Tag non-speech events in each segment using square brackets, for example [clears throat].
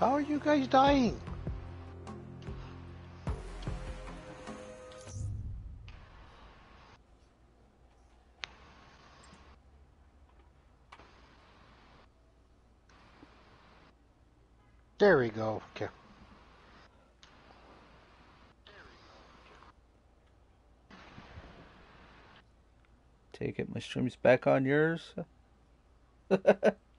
How are you guys dying? There we go. Okay. Take it, my stream's back on yours. [laughs]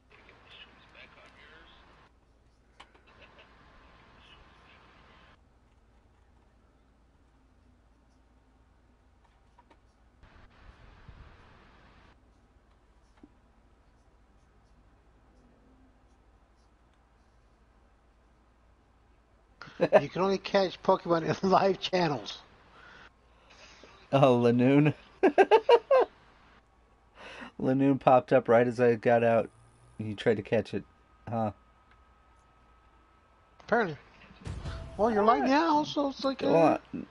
you can only catch Pokemon in [laughs] live channels. Oh, Lanoon. [laughs] Lanoon popped up right as I got out. You tried to catch it, huh? Apparently. Well, you're live now, so it's like. Uh... Well, I-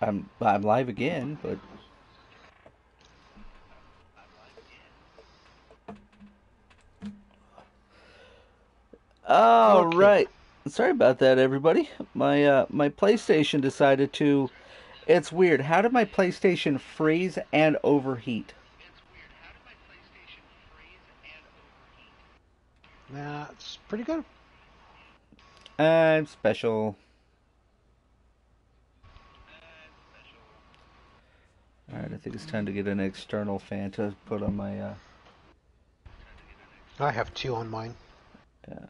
I'm I'm live again, but All Okay. right. Sorry about that, everybody. My uh, my PlayStation decided to. It's weird. How did my PlayStation freeze and overheat? That's pretty good. I'm special. All right, I think it's time to get an external fan to put on my. Uh, I have two on mine. I'm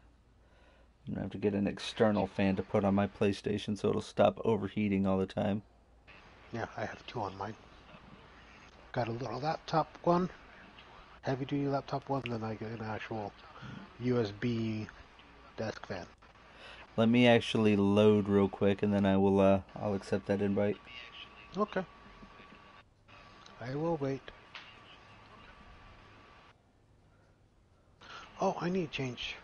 gonna have to get an external fan to put on my PlayStation so it'll stop overheating all the time. Yeah, I have two on mine. Got a little laptop one, heavy duty laptop one, then I get an actual USB desk fan. Let me actually load real quick, and then I will. Uh, I'll accept that invite. Okay. I will wait. Oh, I need change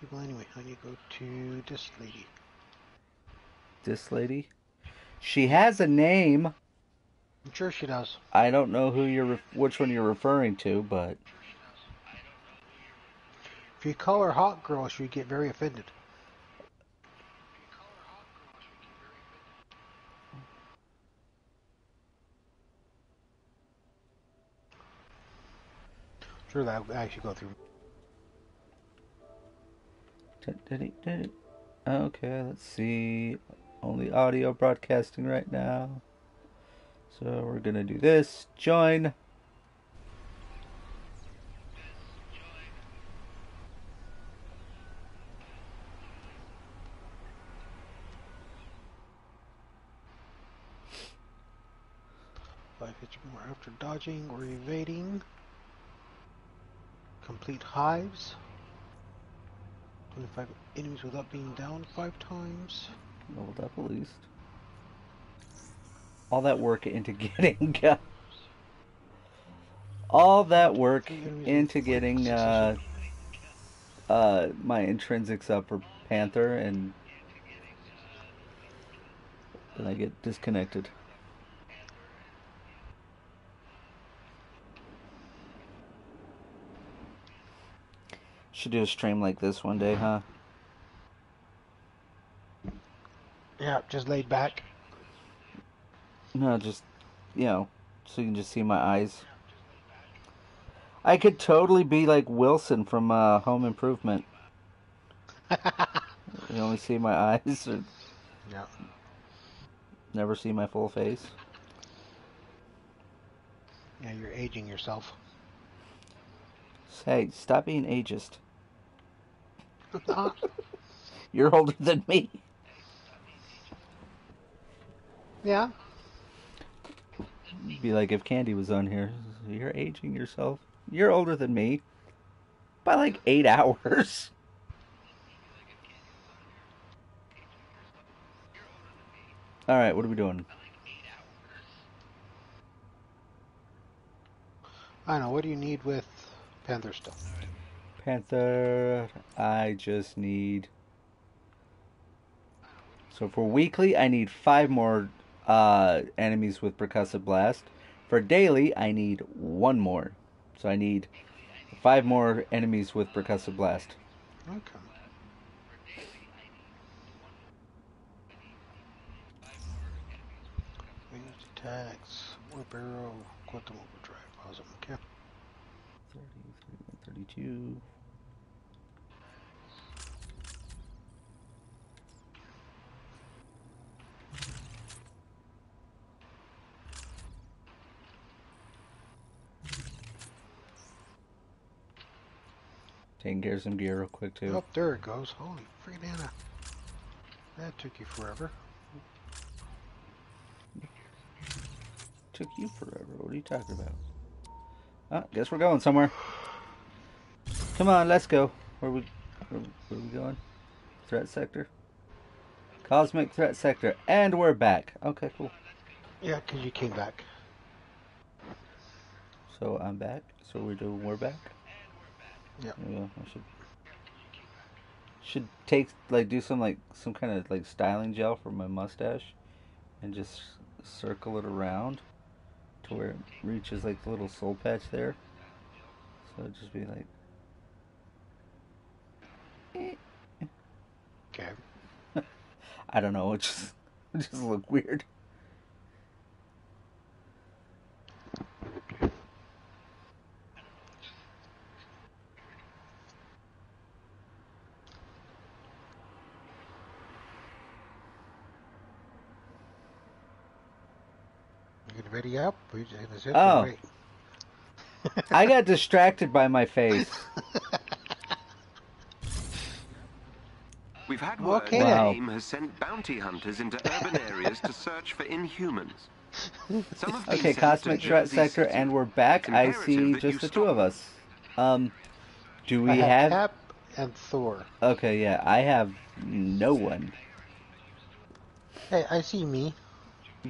people anyway. I need to go to this lady. This lady, she has a name. I'm sure she does. I don't know who you're, which one you're referring to, but If you call her hot girl, she'll get very offended. Sure, that I should go through. Okay, let's see. Only audio broadcasting right now. So we're gonna do this. Join. Hits or more after dodging or evading. Complete hives. 25 enemies without being down five times. Leveled up at least. All that work into [laughs] getting. Uh, all that work into getting uh, uh, my intrinsics up for Panther, and then I get disconnected. Should do a stream like this one day, huh? Yeah, just laid back. No, just you know, so you can just see my eyes. I could totally be like Wilson from uh, Home Improvement. [laughs] you only see my eyes, or Yeah. never see my full face. Yeah, you're aging yourself. Hey, stop being ageist. [laughs] You're older than me. yeah. Be like if Candy was on here. You're aging yourself. You're older than me by like eight hours. All right, what are we doing? I don't know. What do you need with Panther still? Panther, I just need. So for weekly, I need five more uh, enemies with percussive blast. For daily, I need one more. So I need five more enemies with percussive blast. Okay. attacks, warp arrow, quantum overdrive, awesome, okay. 33, Taking care of some gear real quick too. Oh, there it goes. Holy freaking Anna. That took you forever. Took you forever. What are you talking about? Ah, guess we're going somewhere. Come on, let's go. Where we where, where we going? Threat sector. Cosmic threat sector, and we're back. Okay, cool. Yeah, 'cause you came back. So I'm back. So we're doing. We're back. Yep. Yeah, I should should take like do some like some kind of like styling gel for my mustache, and just circle it around to where it reaches like the little soul patch there. So it'd just be like. Okay. [laughs] I don't know. It just [laughs] it just look weird. You get ready up? We just gonna Oh. and. [laughs] I got distracted by my face. [laughs] We've had Well, word okay that then. Wow. AIM has sent bounty hunters into urban areas to search for inhumans. Some of Okay, sent cosmic threat sector, City. and we're back. I see just the stop two of us. Um, do we I have? Cap and Thor. Okay, yeah, I have no one. Hey, I see me.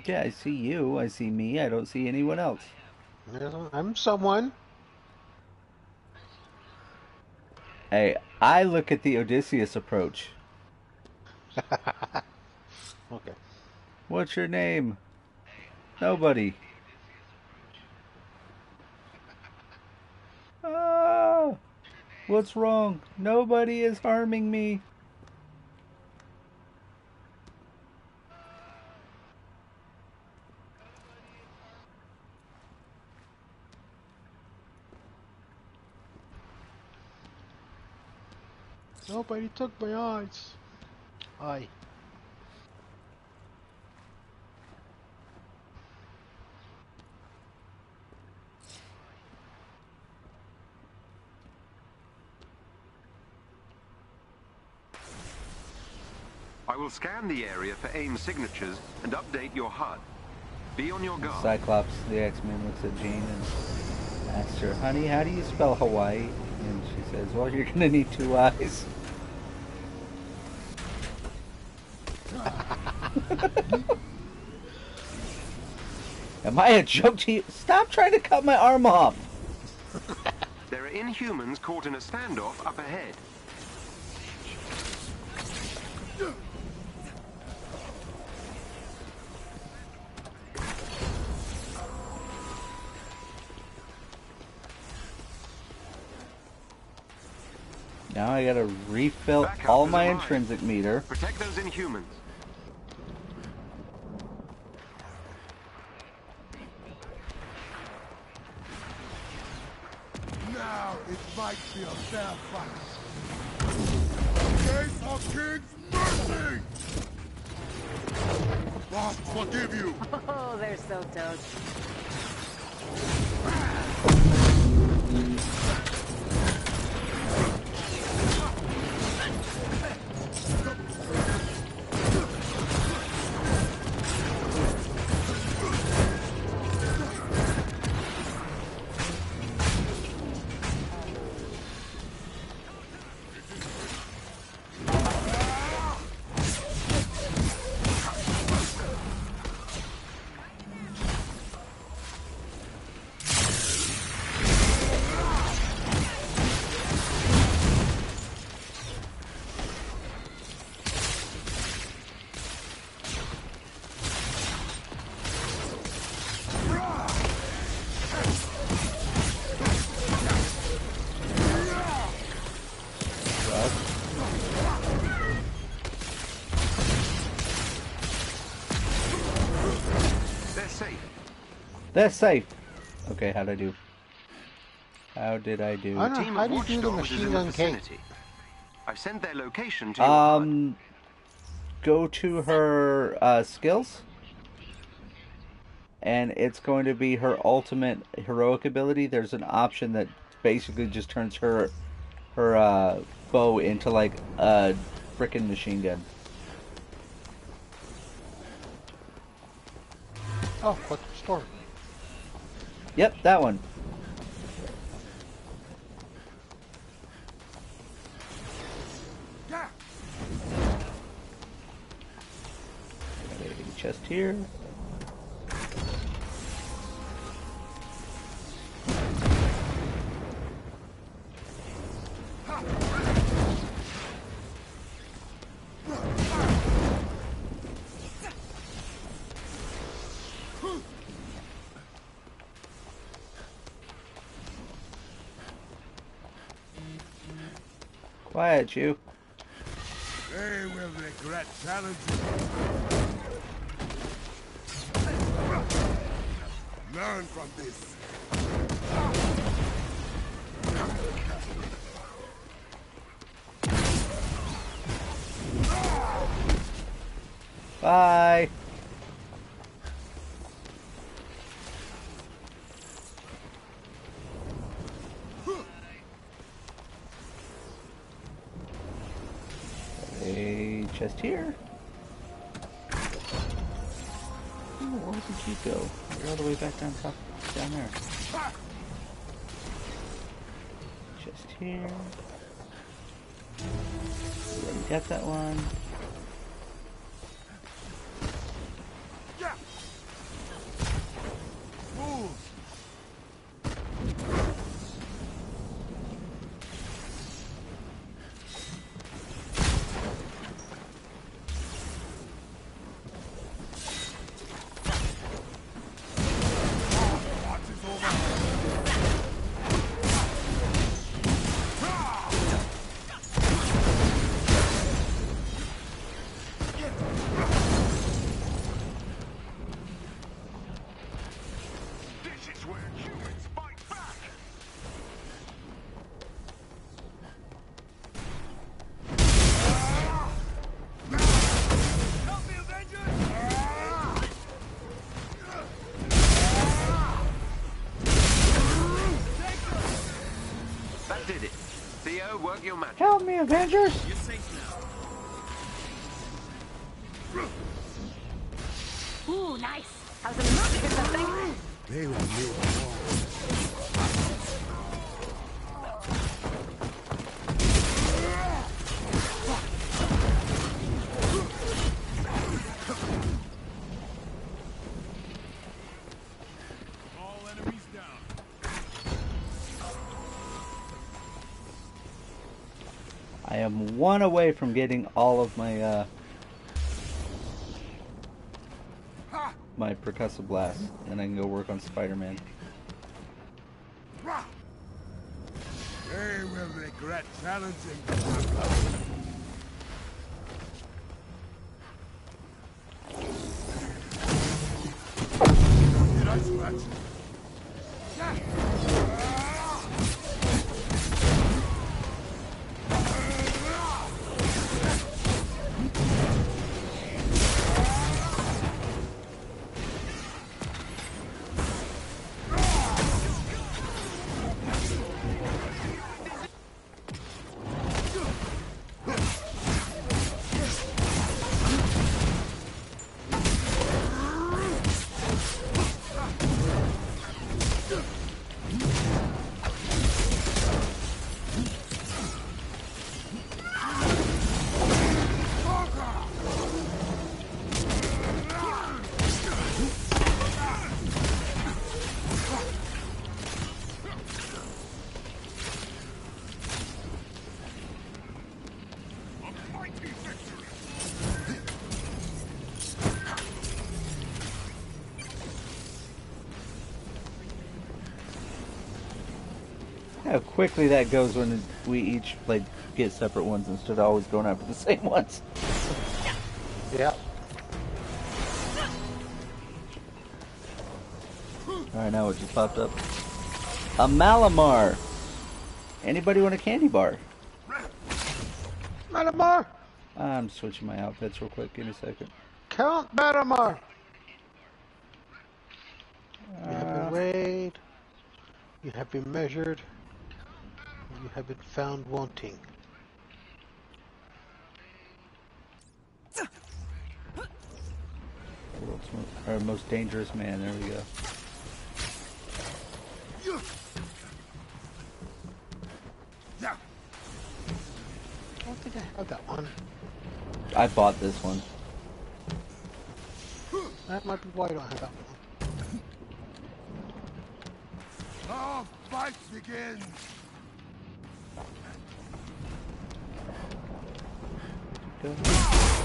Yeah, I see you. I see me. I don't see anyone else. I'm someone. Hey, I look at the Odysseus approach. [laughs] Okay. What's your name? Nobody. Ah! What's wrong? Nobody is harming me. Nobody took my eyes. Eye. I will scan the area for AIM signatures and update your HUD. Be on your guard. Cyclops, the X-Men, looks at Jean and asks her, "Honey, how do you spell Hawaii?" And she says, "Well, you're gonna need two eyes." [laughs] Am I a joke to you? Stop trying to cut my arm off. There are inhumans caught in a standoff up ahead. Now I gotta refill all my intrinsic meter. Protect those inhumans. Now it might be That's safe. Okay, how'd I do? How did I do? I don't know. How do you do the machine gun cake? I've sent their location to. Um, go to her uh, skills, and it's going to be her ultimate heroic ability. There's an option that basically just turns her her uh, bow into like a freaking machine gun. Oh, what the store? Yep, that one. Chest here. Quiet, you. They will regret challenging. Learn from this. Bye. Chest here. Oh, where did you go? You're all the way back down top, down there. Chest here. Already got that one. Did it. Theo, work your magic. Help me, Avengers! Ooh, nice. How's it look or something? They will live one away from getting all of my uh my percussive blast, and I can go work on Spider-Man. They will regret challenging. How quickly that goes when we each like get separate ones instead of always going after the same ones. [laughs] Yeah. Alright, now it just popped up. A Malamar! Anybody want a candy bar? Malamar! I'm switching my outfits real quick. Give me a second. Count Malamar! You have Uh, been weighed. You have been measured. You have been found wanting. world's mo- or most dangerous man. There we go. I don't think I have that one. I bought this one. That might be why I don't have that one. Our fight begins! Go.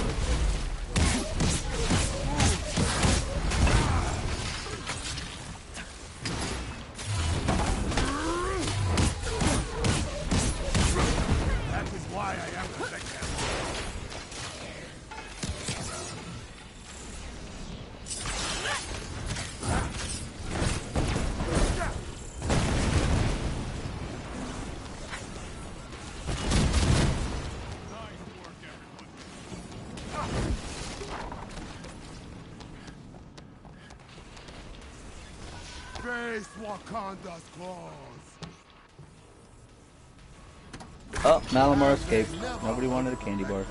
Wakanda's claws. Oh, Malamar escaped. Nobody wanted a candy bar.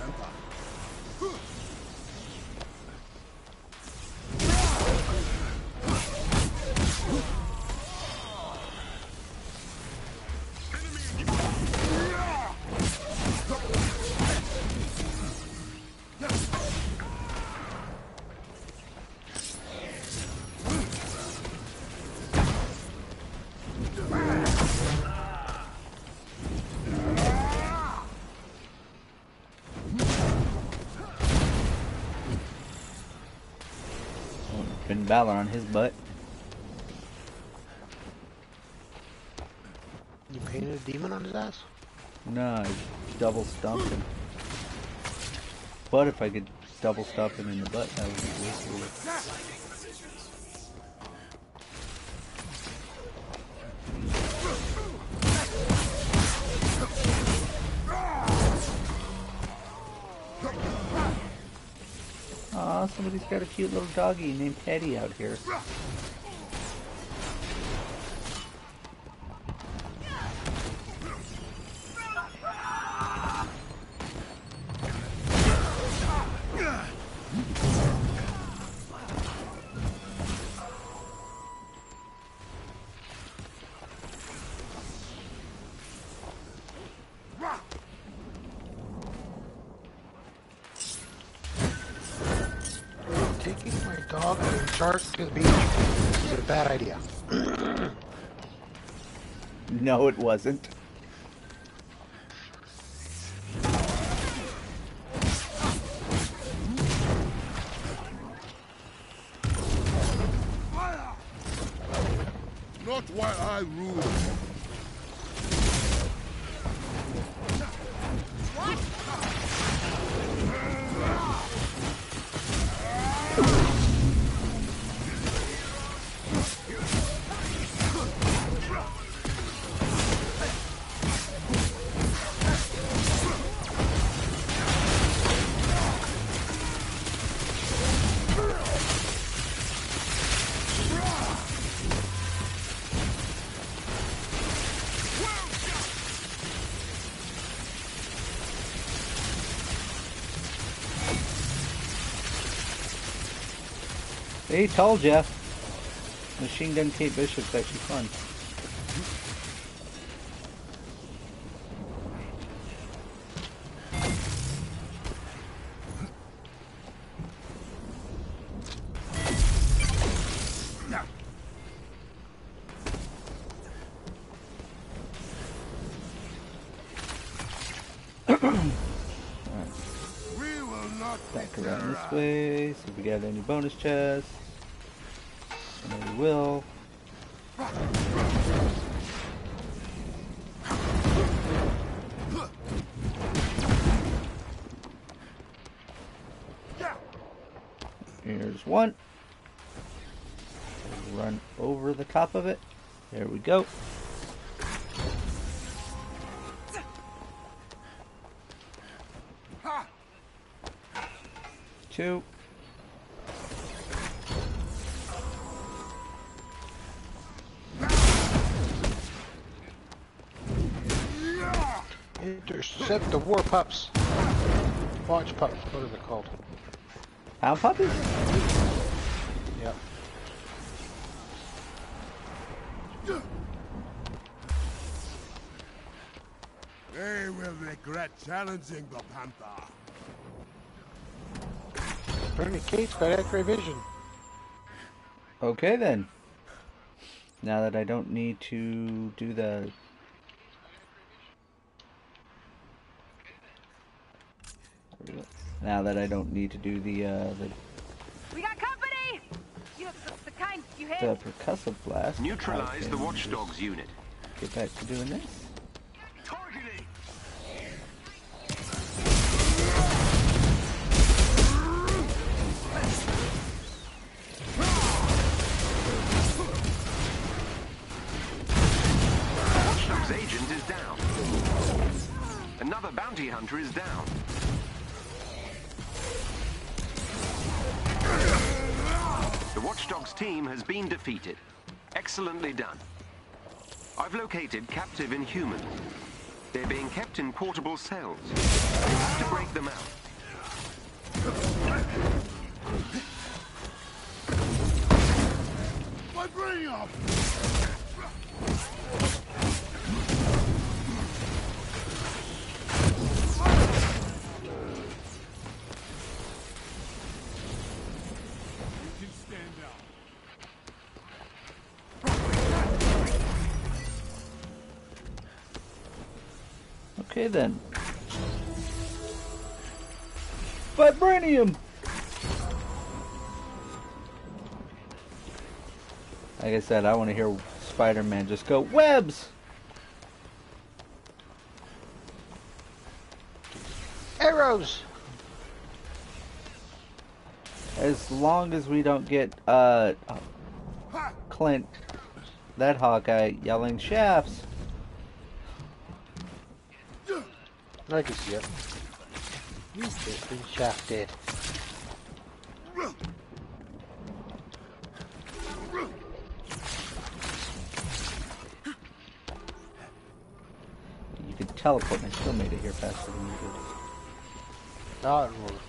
Finn Balor on his butt. You painted a demon on his ass? No, I double stumped him. But if I could double stump him in the butt, that would be Somebody's got a cute little doggy named Teddy out here. It wasn't. He told ya. Machine Gun Kate Bishop's actually fun. We will not Back around this way, see if we got any bonus chests. Top of it. There we go. Two. Intercept the war pups. Watch pups. What are they called? Hound puppies? Regret challenging the Panther. Bernie Kate's got X-ray vision. Okay then. Now that I don't need to do the Now that I don't need to do the uh, the, We got company! You, the, the kind you hit. the percussive blast. Neutralize the watchdogs unit. Get back to doing this. Watchdog's team has been defeated. Excellently done. I've located captive inhumans. They're being kept in portable cells. You have to break them out. Vibranium! You can Okay then. Vibranium! Like I said, I want to hear Spider-Man just go, webs! Arrows! As long as we don't get, uh, Clint, that Hawkeye, yelling shafts. I can see it. He's just been shafted. You could teleport and I still made it here faster than you did. Not in World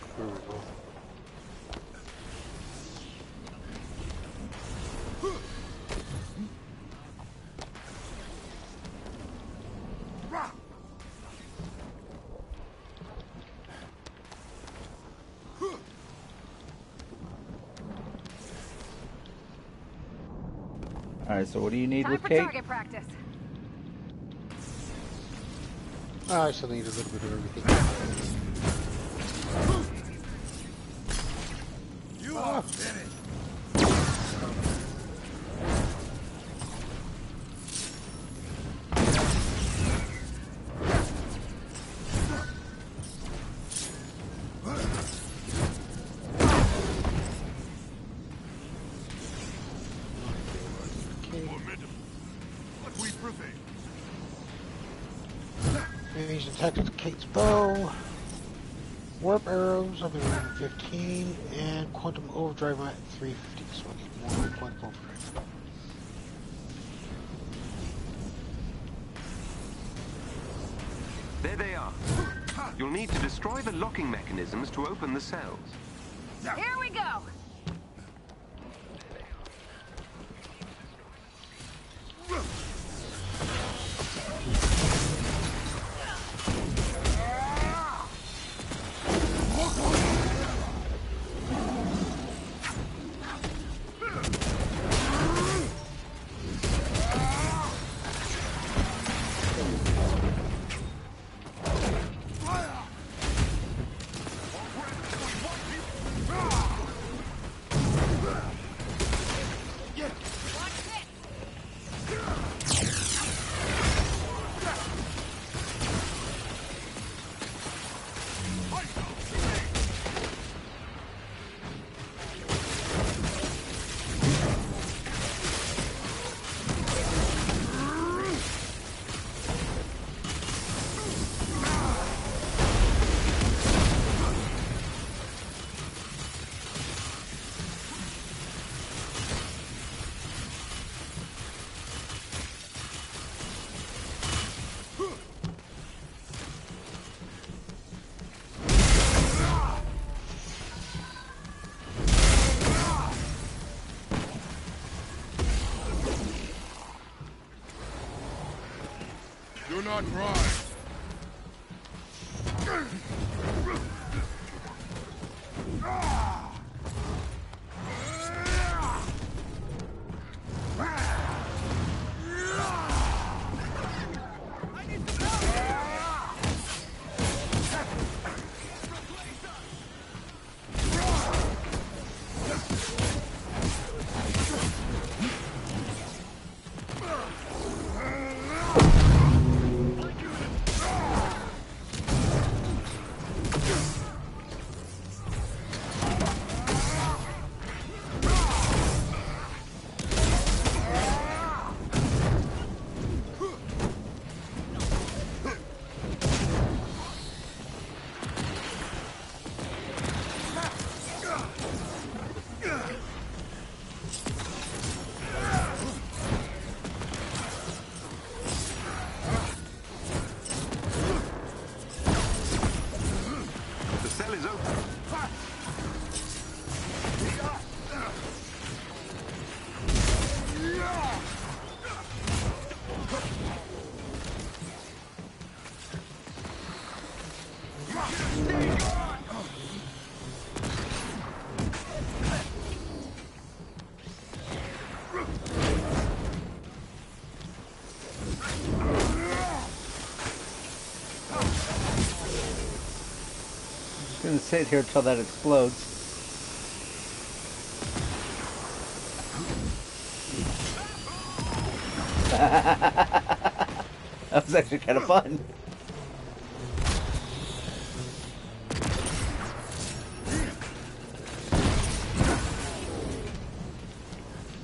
Alright, so what do you need Time with Kate? target practice. Oh, I still need a little bit of everything. You ah. are Kate's bow. Warp arrows, I'm at 15, and quantum overdrive at 350, so I need more quantum overdrive. There they are. You'll need to destroy the locking mechanisms to open the cells. Here we go. Sit here till that explodes. [laughs] that was actually kind of fun.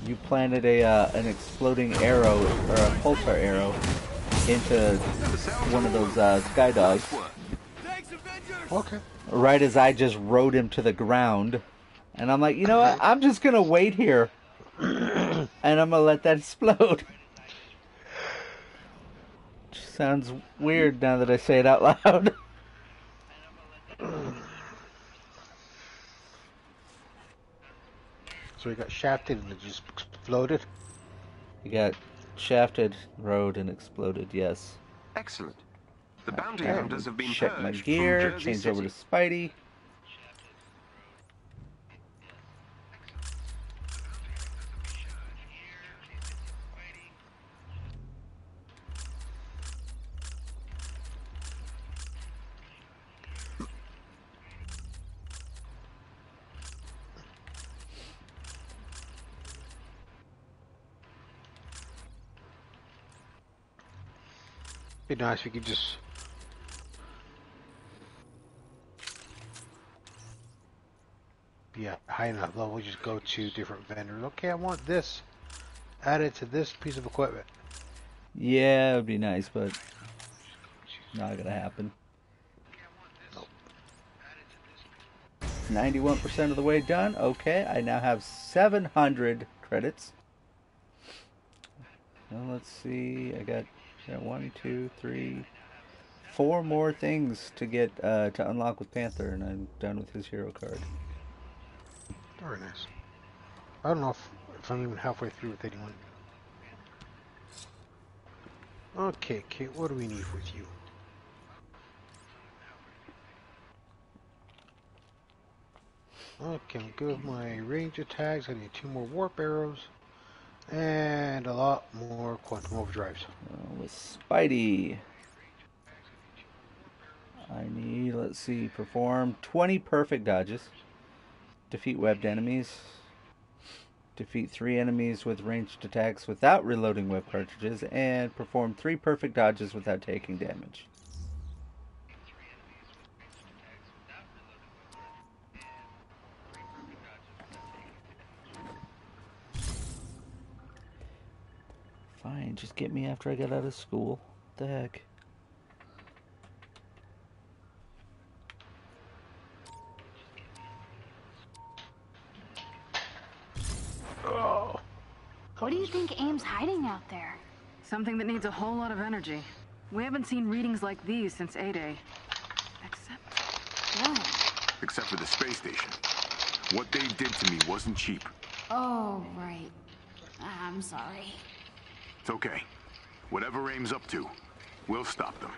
You planted a uh, an exploding arrow or a pulsar arrow into one of those uh, sky dogs. Right as I just rode him to the ground. And I'm like, you know what? I'm just gonna wait here, [clears throat] and I'm gonna let that [laughs] explode. Sounds weird now that I say it out loud. [laughs] So he got shafted and it just exploded. He got shafted, rode, and exploded. Yes. Excellent. The bounty Okay. hunters have been Check my purged gear. Change City. over to Spidey. Be nice if you could just. Be high enough level, just go to different vendors. Okay, I want this added to this piece of equipment. Yeah, it'd be nice, but not gonna happen. 91% of the way done. Okay, I now have 700 credits. Well, let's see. I got, got one, two, three, four more things to get uh, to unlock with Panther, and I'm done with his hero card. Very nice. I don't know if, if I'm even halfway through with anyone. Okay, Kate, what do we need with you? Okay, I'm good with my range attacks. I need two more warp arrows. And a lot more quantum overdrives. Uh, with Spidey, I need, let's see, perform 20 perfect dodges, defeat webbed enemies, defeat three enemies with ranged attacks without reloading web cartridges, and perform three perfect dodges without taking damage. Fine, just get me after I get out of school. What the heck? What do you think AIM's hiding out there? Something that needs a whole lot of energy. We haven't seen readings like these since A-Day. Except... Whoa. Except for the space station. What they did to me wasn't cheap. Oh, right. I'm sorry. It's okay. Whatever AIM's up to, We'll stop them.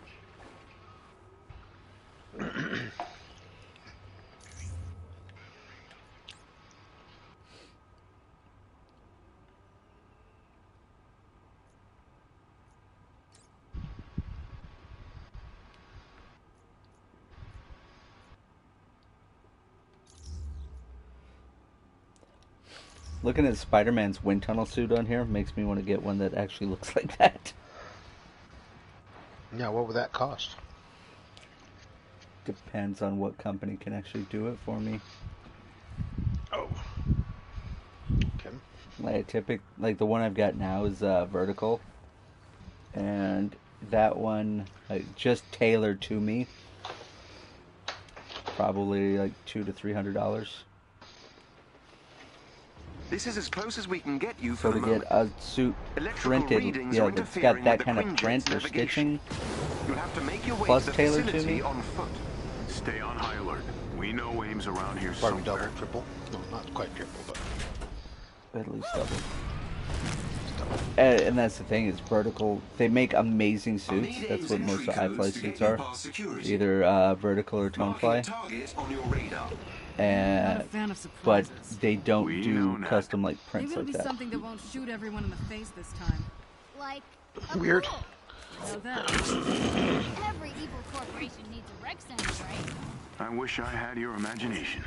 Looking at Spider-Man's wind tunnel suit on here makes me want to get one that actually looks [laughs] like that. Yeah, what would that cost? Depends on what company can actually do it for me. Oh. Okay. Like typic, like the one I've got now is uh, vertical, and that one like just tailored to me. Probably like two to three hundred dollars. This is as close as we can get you So for to get a suit Electrical printed, readings yeah, are that's interfering got that kind of Quinjet's print or stitching. You'll have to make your way Plus to the tailored to me? on foot. Stay on high alert. We know AIM's around here Probably somewhere. double, triple. No, not quite triple, but At least double. double. And, and that's the thing is vertical. They make amazing suits. That's what most of iFly suits are. Either uh, vertical or Tonfly. target on your radar. Not a And fan of but they don't We do custom like Maybe prints it'll like be that. something that won't shoot everyone in the face this time. Like a Weird. pool. Every evil corporation needs a rec center, right? I wish I had your imagination.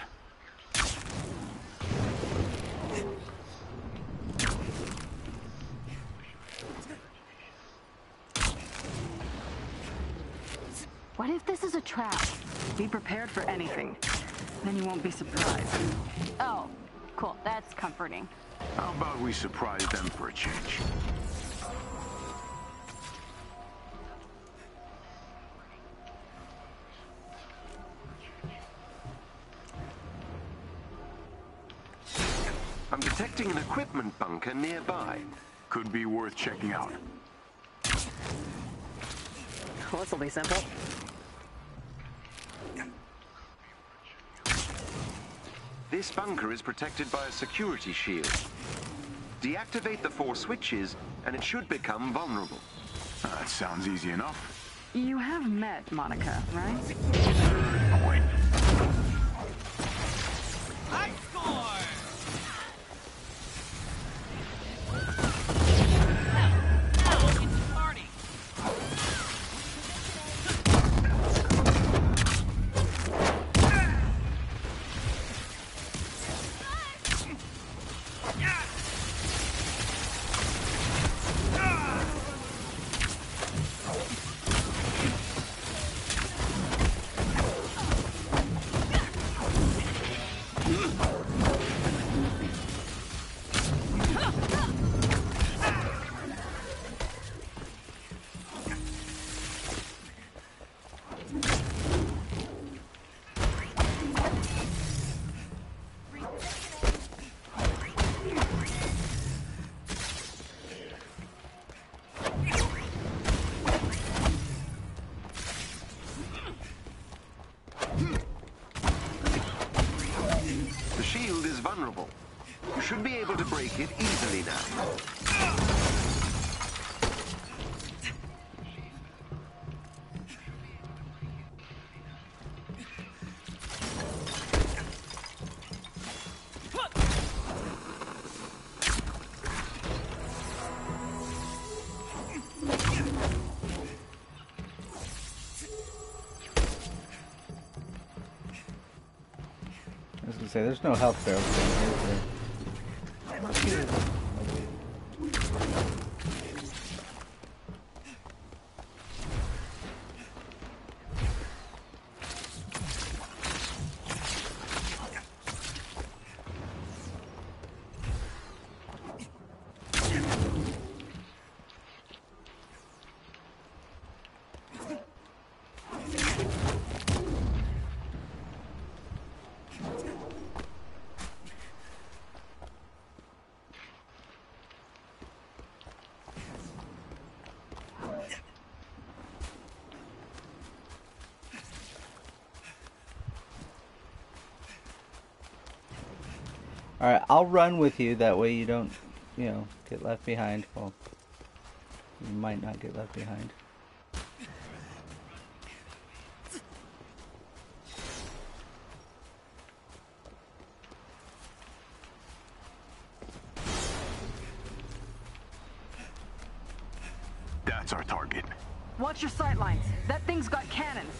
What if this is a trap? Be prepared for anything. Then you won't be surprised. Oh, cool. That's comforting. How about we surprise them for a change? I'm detecting an equipment bunker nearby. Could be worth checking out. Well, this'll be simple. This bunker is protected by a security shield. Deactivate the four switches, and it should become vulnerable. Ah, That sounds easy enough. You have met Monica, right? Oh, wait. Say there's no health barrels All right, I'll run with you. That way you don't, you know, get left behind. Well, you might not get left behind. That's our target. Watch your sightlines. That thing's got cannons.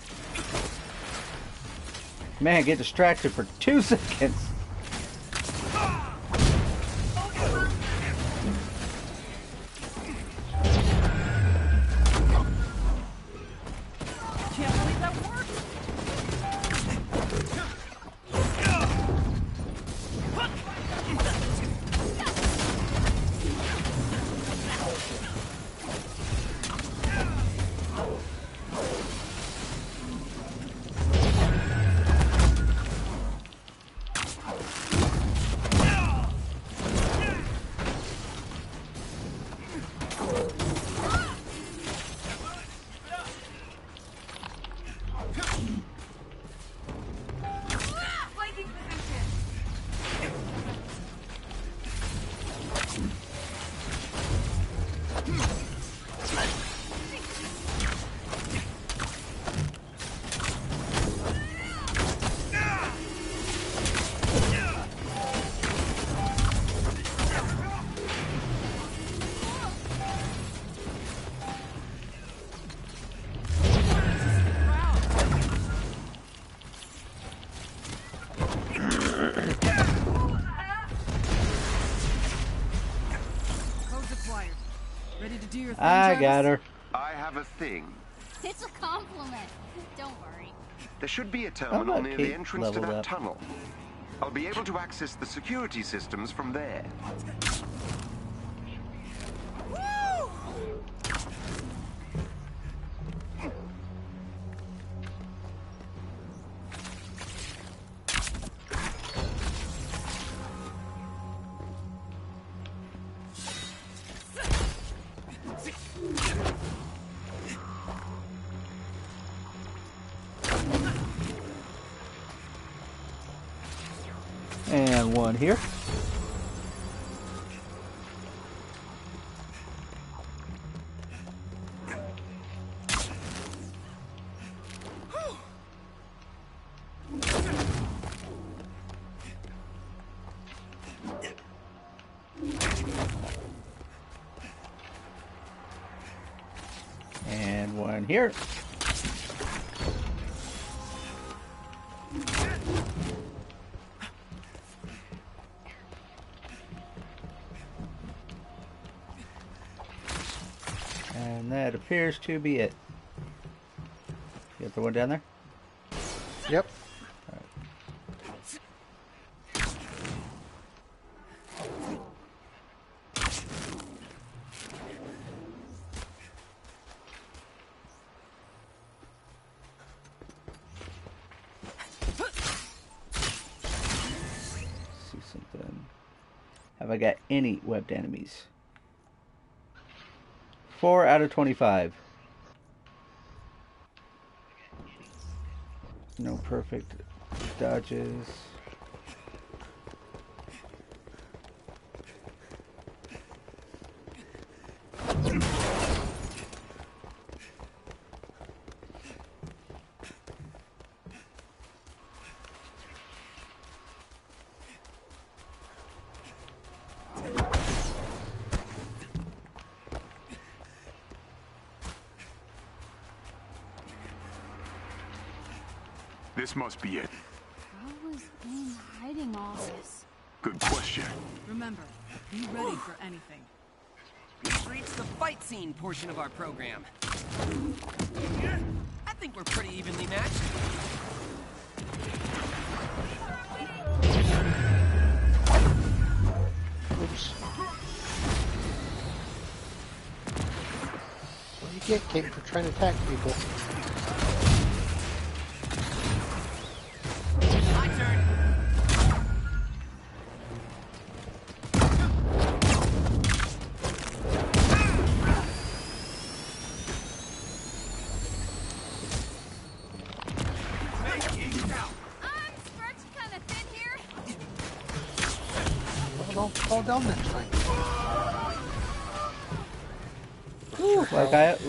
Man, get distracted for two [laughs] seconds. Should be a terminal near the entrance to that up. tunnel. I'll be able to access the security systems from there. To be it. You got the one down there? Yep. see something. Have I got any webbed enemies? Four out of 25. No perfect dodges. This must be it. How was AIM hiding all this? Good question. Remember, be ready for anything. We've reached the fight scene portion of our program. I think we're pretty evenly matched. Oops. What do you get, Kate, for trying to attack people?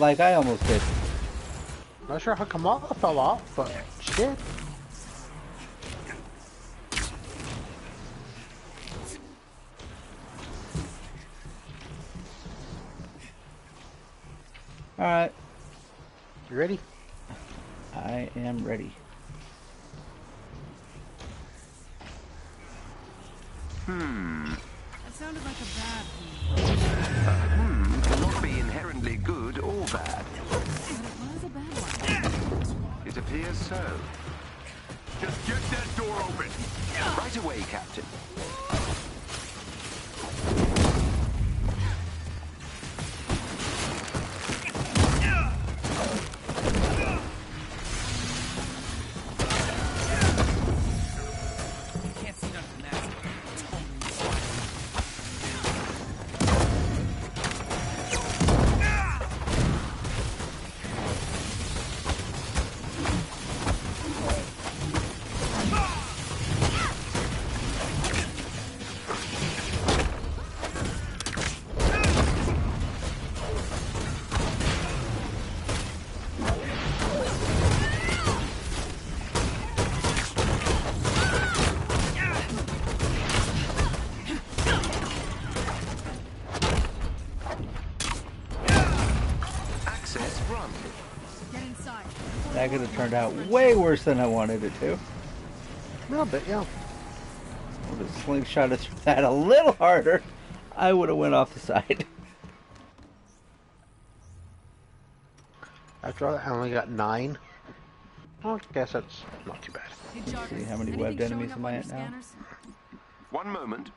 Like I almost did. Not sure how Kamala fell off, but she turned out way worse than I wanted it to. A little bit, yeah. Would have slingshotted through [laughs] that a little harder. I would have went off the side. [laughs] After all that, I only got nine. Well, I guess that's not too bad. Hey, Jarvis, see how many anything webbed enemies am I at now? One moment.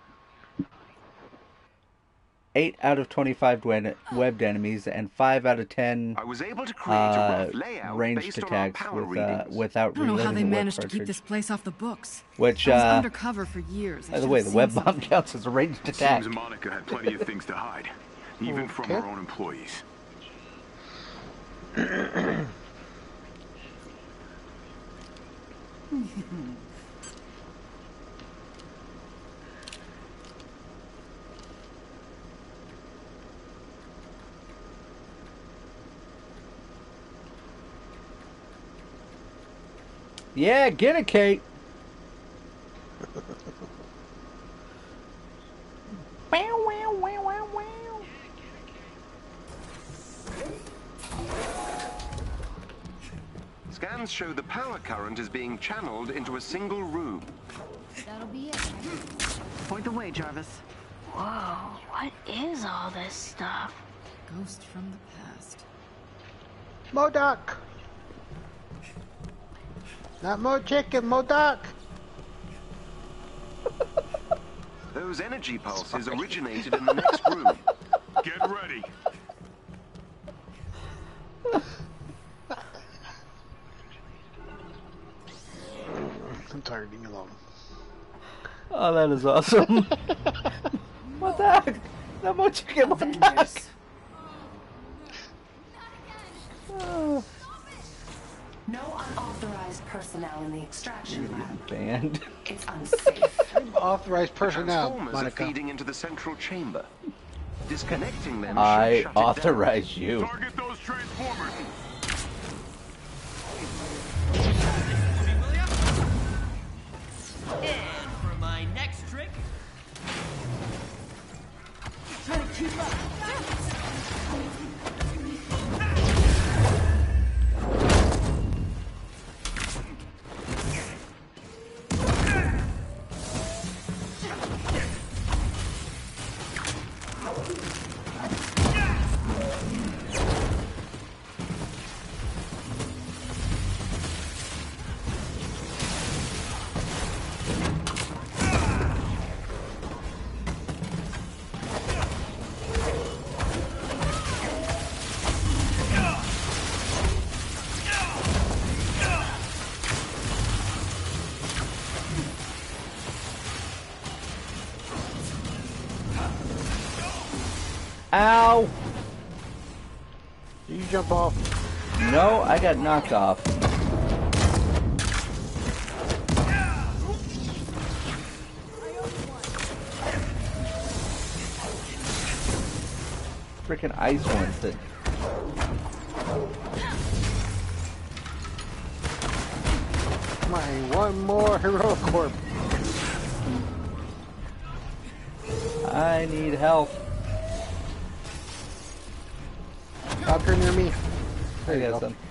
Eight out of twenty-five dwen- webbed enemies and five out of ten I was able to create a uh, rough layout ranged based on our attacks with, uh, readings. without I don't know how they the web managed to keep this place off the books. Which, I was uh, undercover for years. I by the way, have the seen web bomb something. counts as a ranged attack. Seems Monica had plenty of things to hide, even from Okay. her own employees. [laughs] Yeah, get it, Kate. Wow, wow, wow, wow, wow. Scans show the power current is being channeled into a single room. That'll be it. Point the way, Jarvis. Whoa, what is all this stuff? Ghost from the past. MODOK! Not more chicken, more duck. [laughs] Those energy pulses originated in the next room. Get ready. [laughs] I'm tired of being alone. Oh, that is awesome. what the heck? That much chicken, what the heck? No unauthorized personnel in the extraction lab. banned. It's unsafe. [laughs] Authorized personnel, Transformers Monica. are feeding into the central chamber. Disconnecting them I should shut it down. authorize you. Target those transformers. And for my next trick, Ow! I got knocked off. Freaking ice ones that. My one more hero corp. I need help. Here near me. There I you got go. some.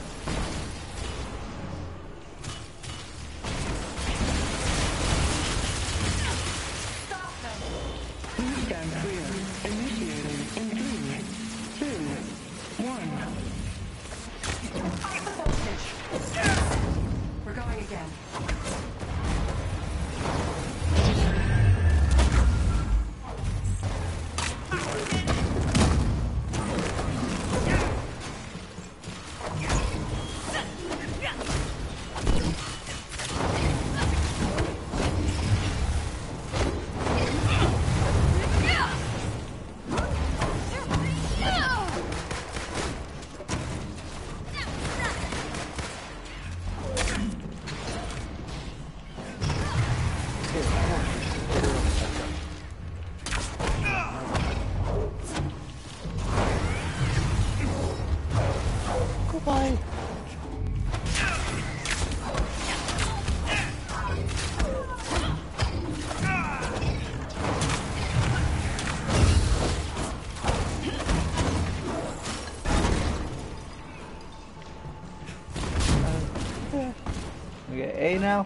We got A now.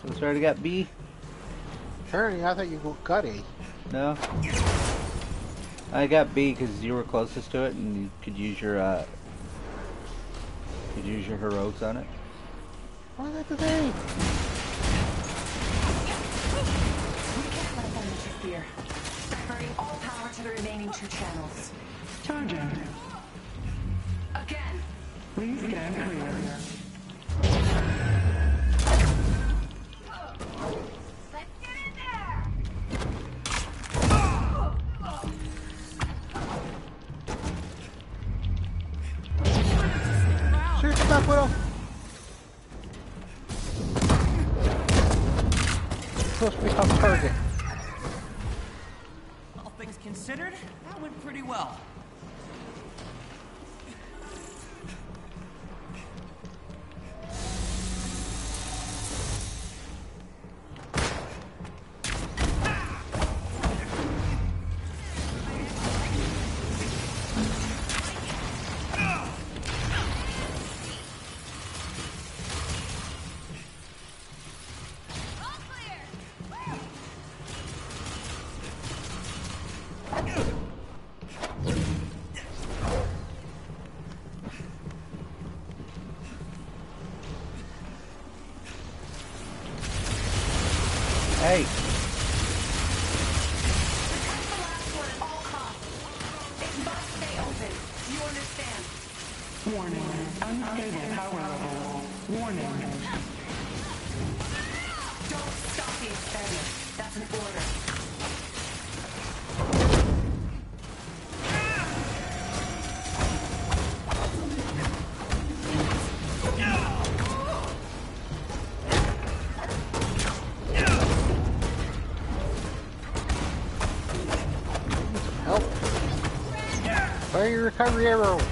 So it's already got B. Apparently, I thought you got A. No. I got B because you were closest to it, and you could use your uh, could use your heroics on it. Why did they? We can't let them interfere. Diverting all power to the remaining two channels. Charging. Again. Please stand clear. Recovery arrow.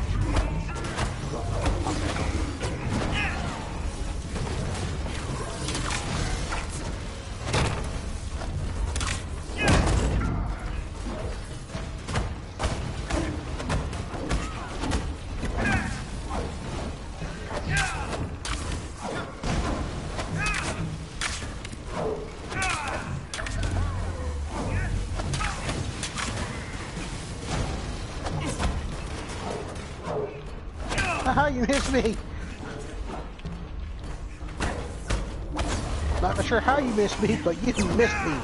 You missed me. Not sure how you missed me, but you missed me.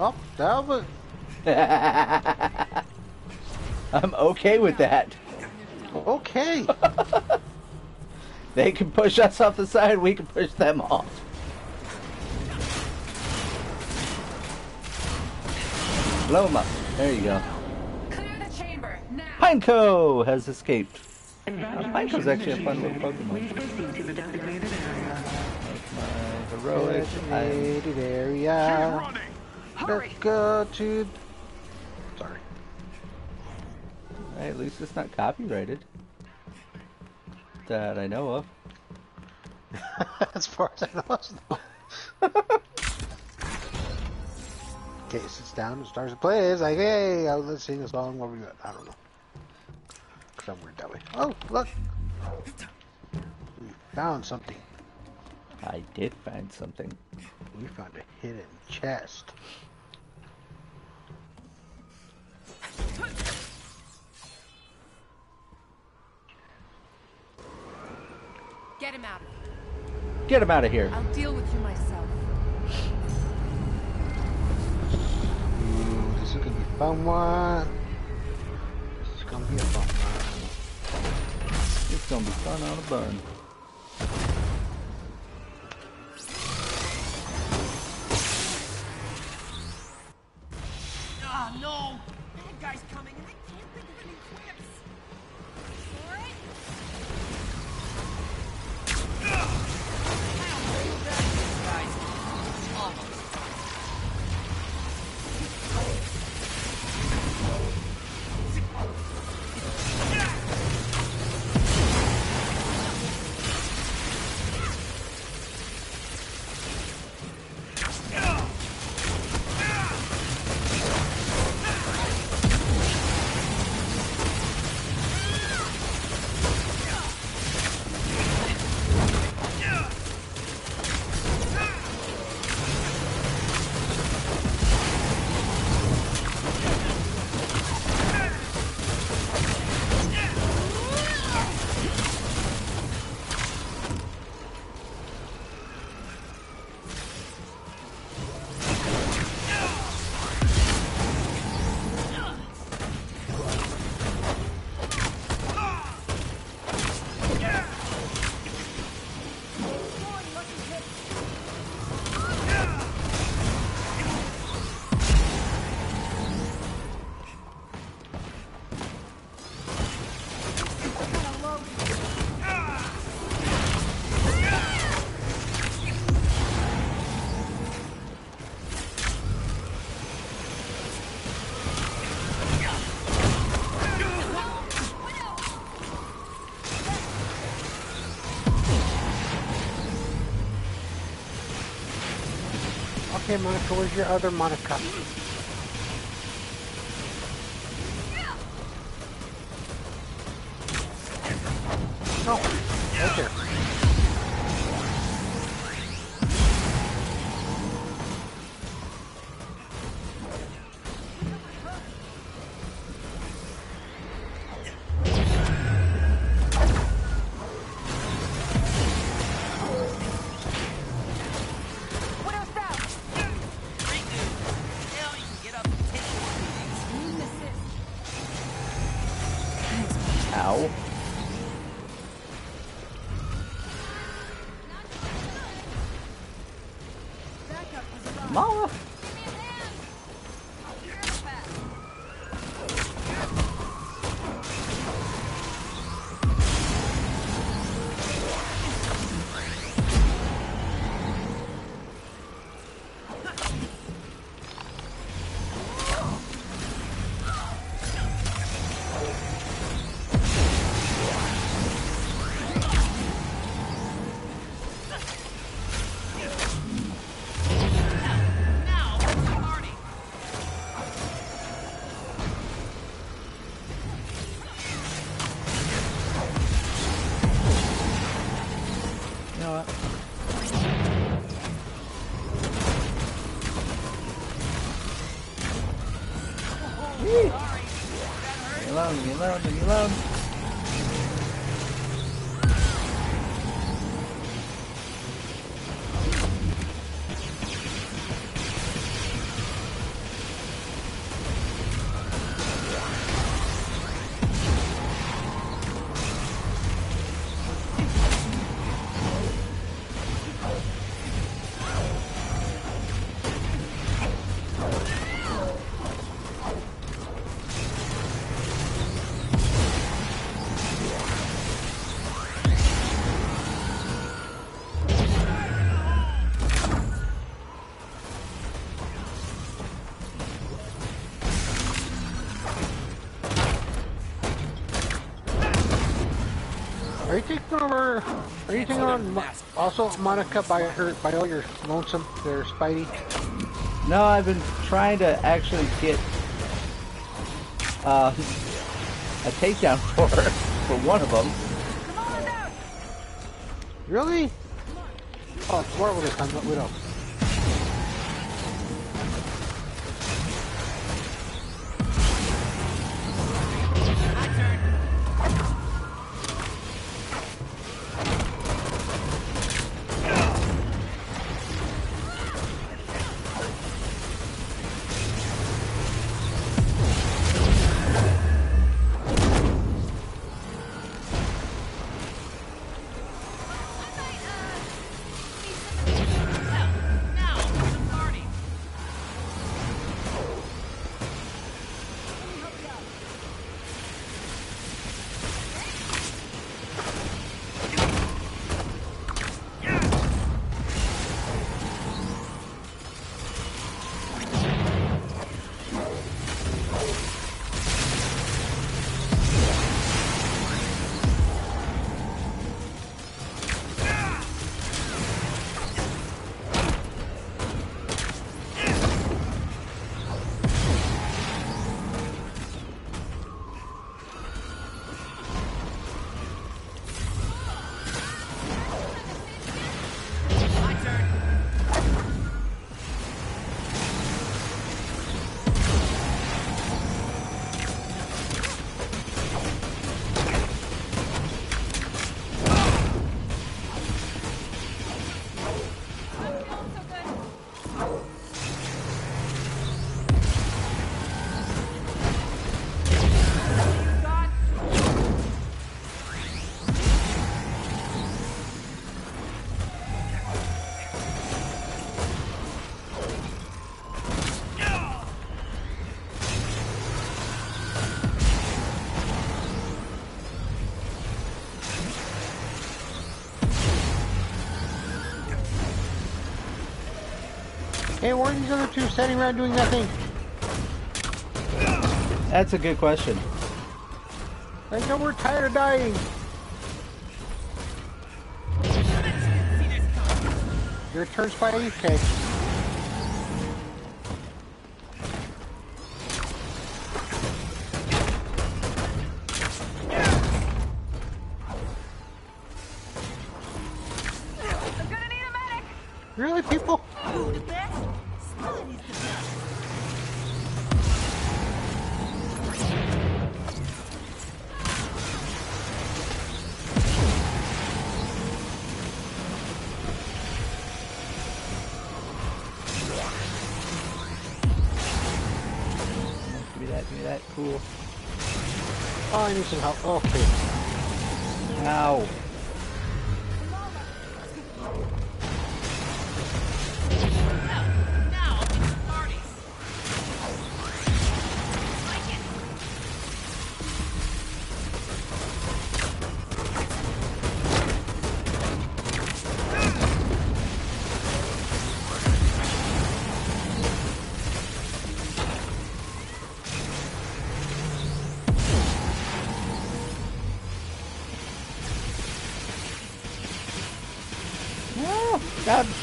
Oh, that was [laughs] I'm okay with that. They can push us off the side, we can push them off. Blow them up. There you go. Clear the chamber, now. Pineco has escaped. Uh, Pineco's actually a fun little Pokemon. My heroic designated area. Let's go to... Sorry. Hey, at least it's not copyrighted. That I know of. [laughs] as far as I know. it's not. [laughs] Okay, sits down and starts to play. It's like, hey, uh, let's sing a song. What we got? I don't know. Somewhere that way. Oh, look. We found something. I did find something. We found a hidden chest. Get him out. Get him out of here. I'll deal with you myself. Ooh, this is gonna be a fun one. This is gonna be a fun one. It's gonna be fun on a bun. Okay, Monica, where's your other Monica? Taking over? Are you taking on also Monica by her by all your lonesome there, Spidey? No, I've been trying to actually get uh, a takedown [laughs] for her, for one of them. Really? Oh, tomorrow will this time, not Widow. Hey, where are these other two sitting around doing nothing? That's a good question. I know we're tired of dying. Your turn's by Okay.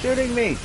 Shooting me!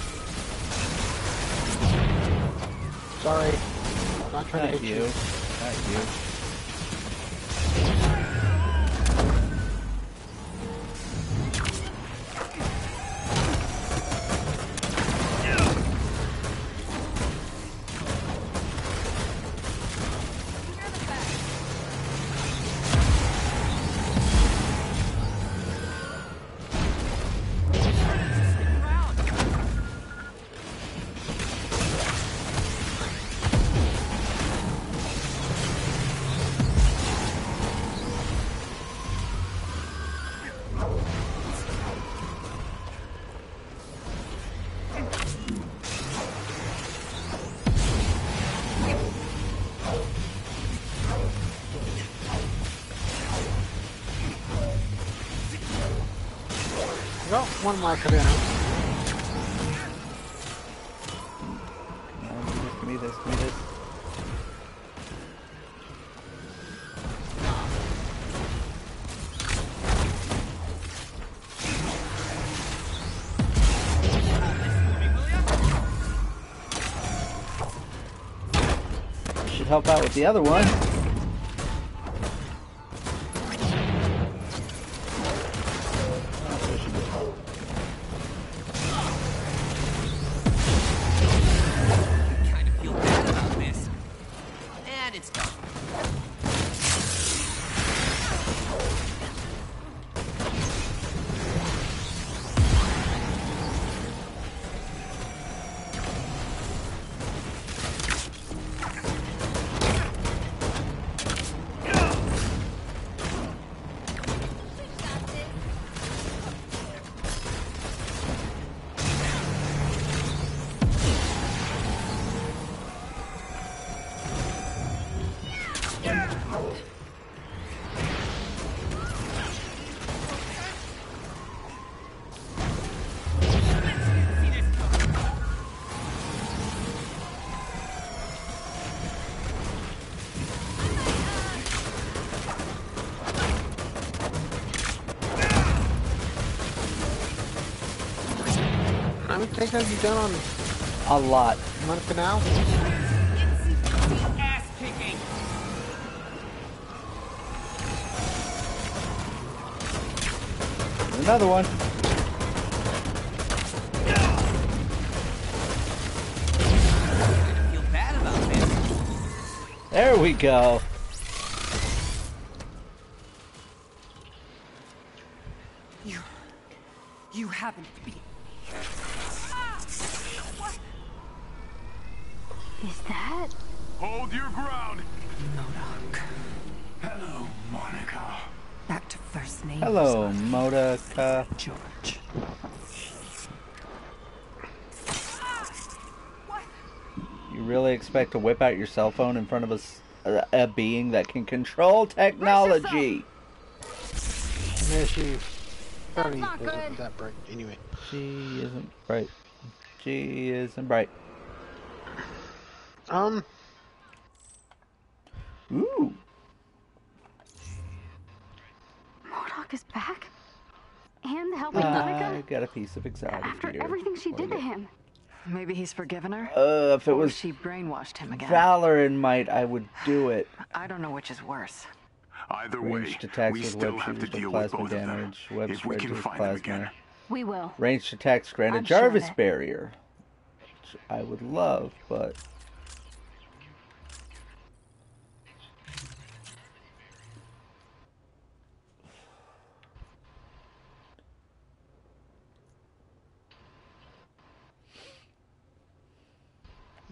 someone mark it out. Should help out with the other one. Takes have you done on A lot. Now? Another one. Feel bad about this. There we go. You. You haven't beat. Is that? Hold your ground. MODOK. Hello, Monica. Back to first name. Hello, Modaka. George. You really expect to whip out your cell phone in front of a being that can control technology? Yeah, she probably not wasn't good. that bright. Anyway, She isn't bright. She isn't bright. um, Ooh. MODOK is back? And helping I Monica? got a piece of anxiety. After here. everything she did to you him. Maybe he's forgiven her. Uh, if it or was she brainwashed him again. Valor and Might, I would do it. I don't know which is worse. Either way, Ranged attacks we still have to deal with plasma both of them. damage. Web If we spread can with find them plasma. again. We will. Ranged attacks grant a I'm sure Jarvis it. barrier. Which I would love, but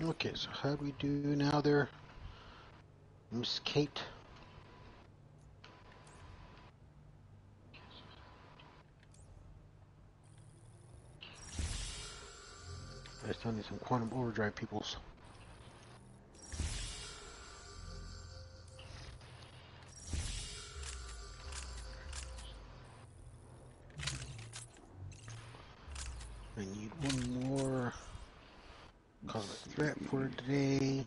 okay, so how do we do now there? Miss Kate? I still need some quantum overdrive peoples. I need one more cosmic threat for today.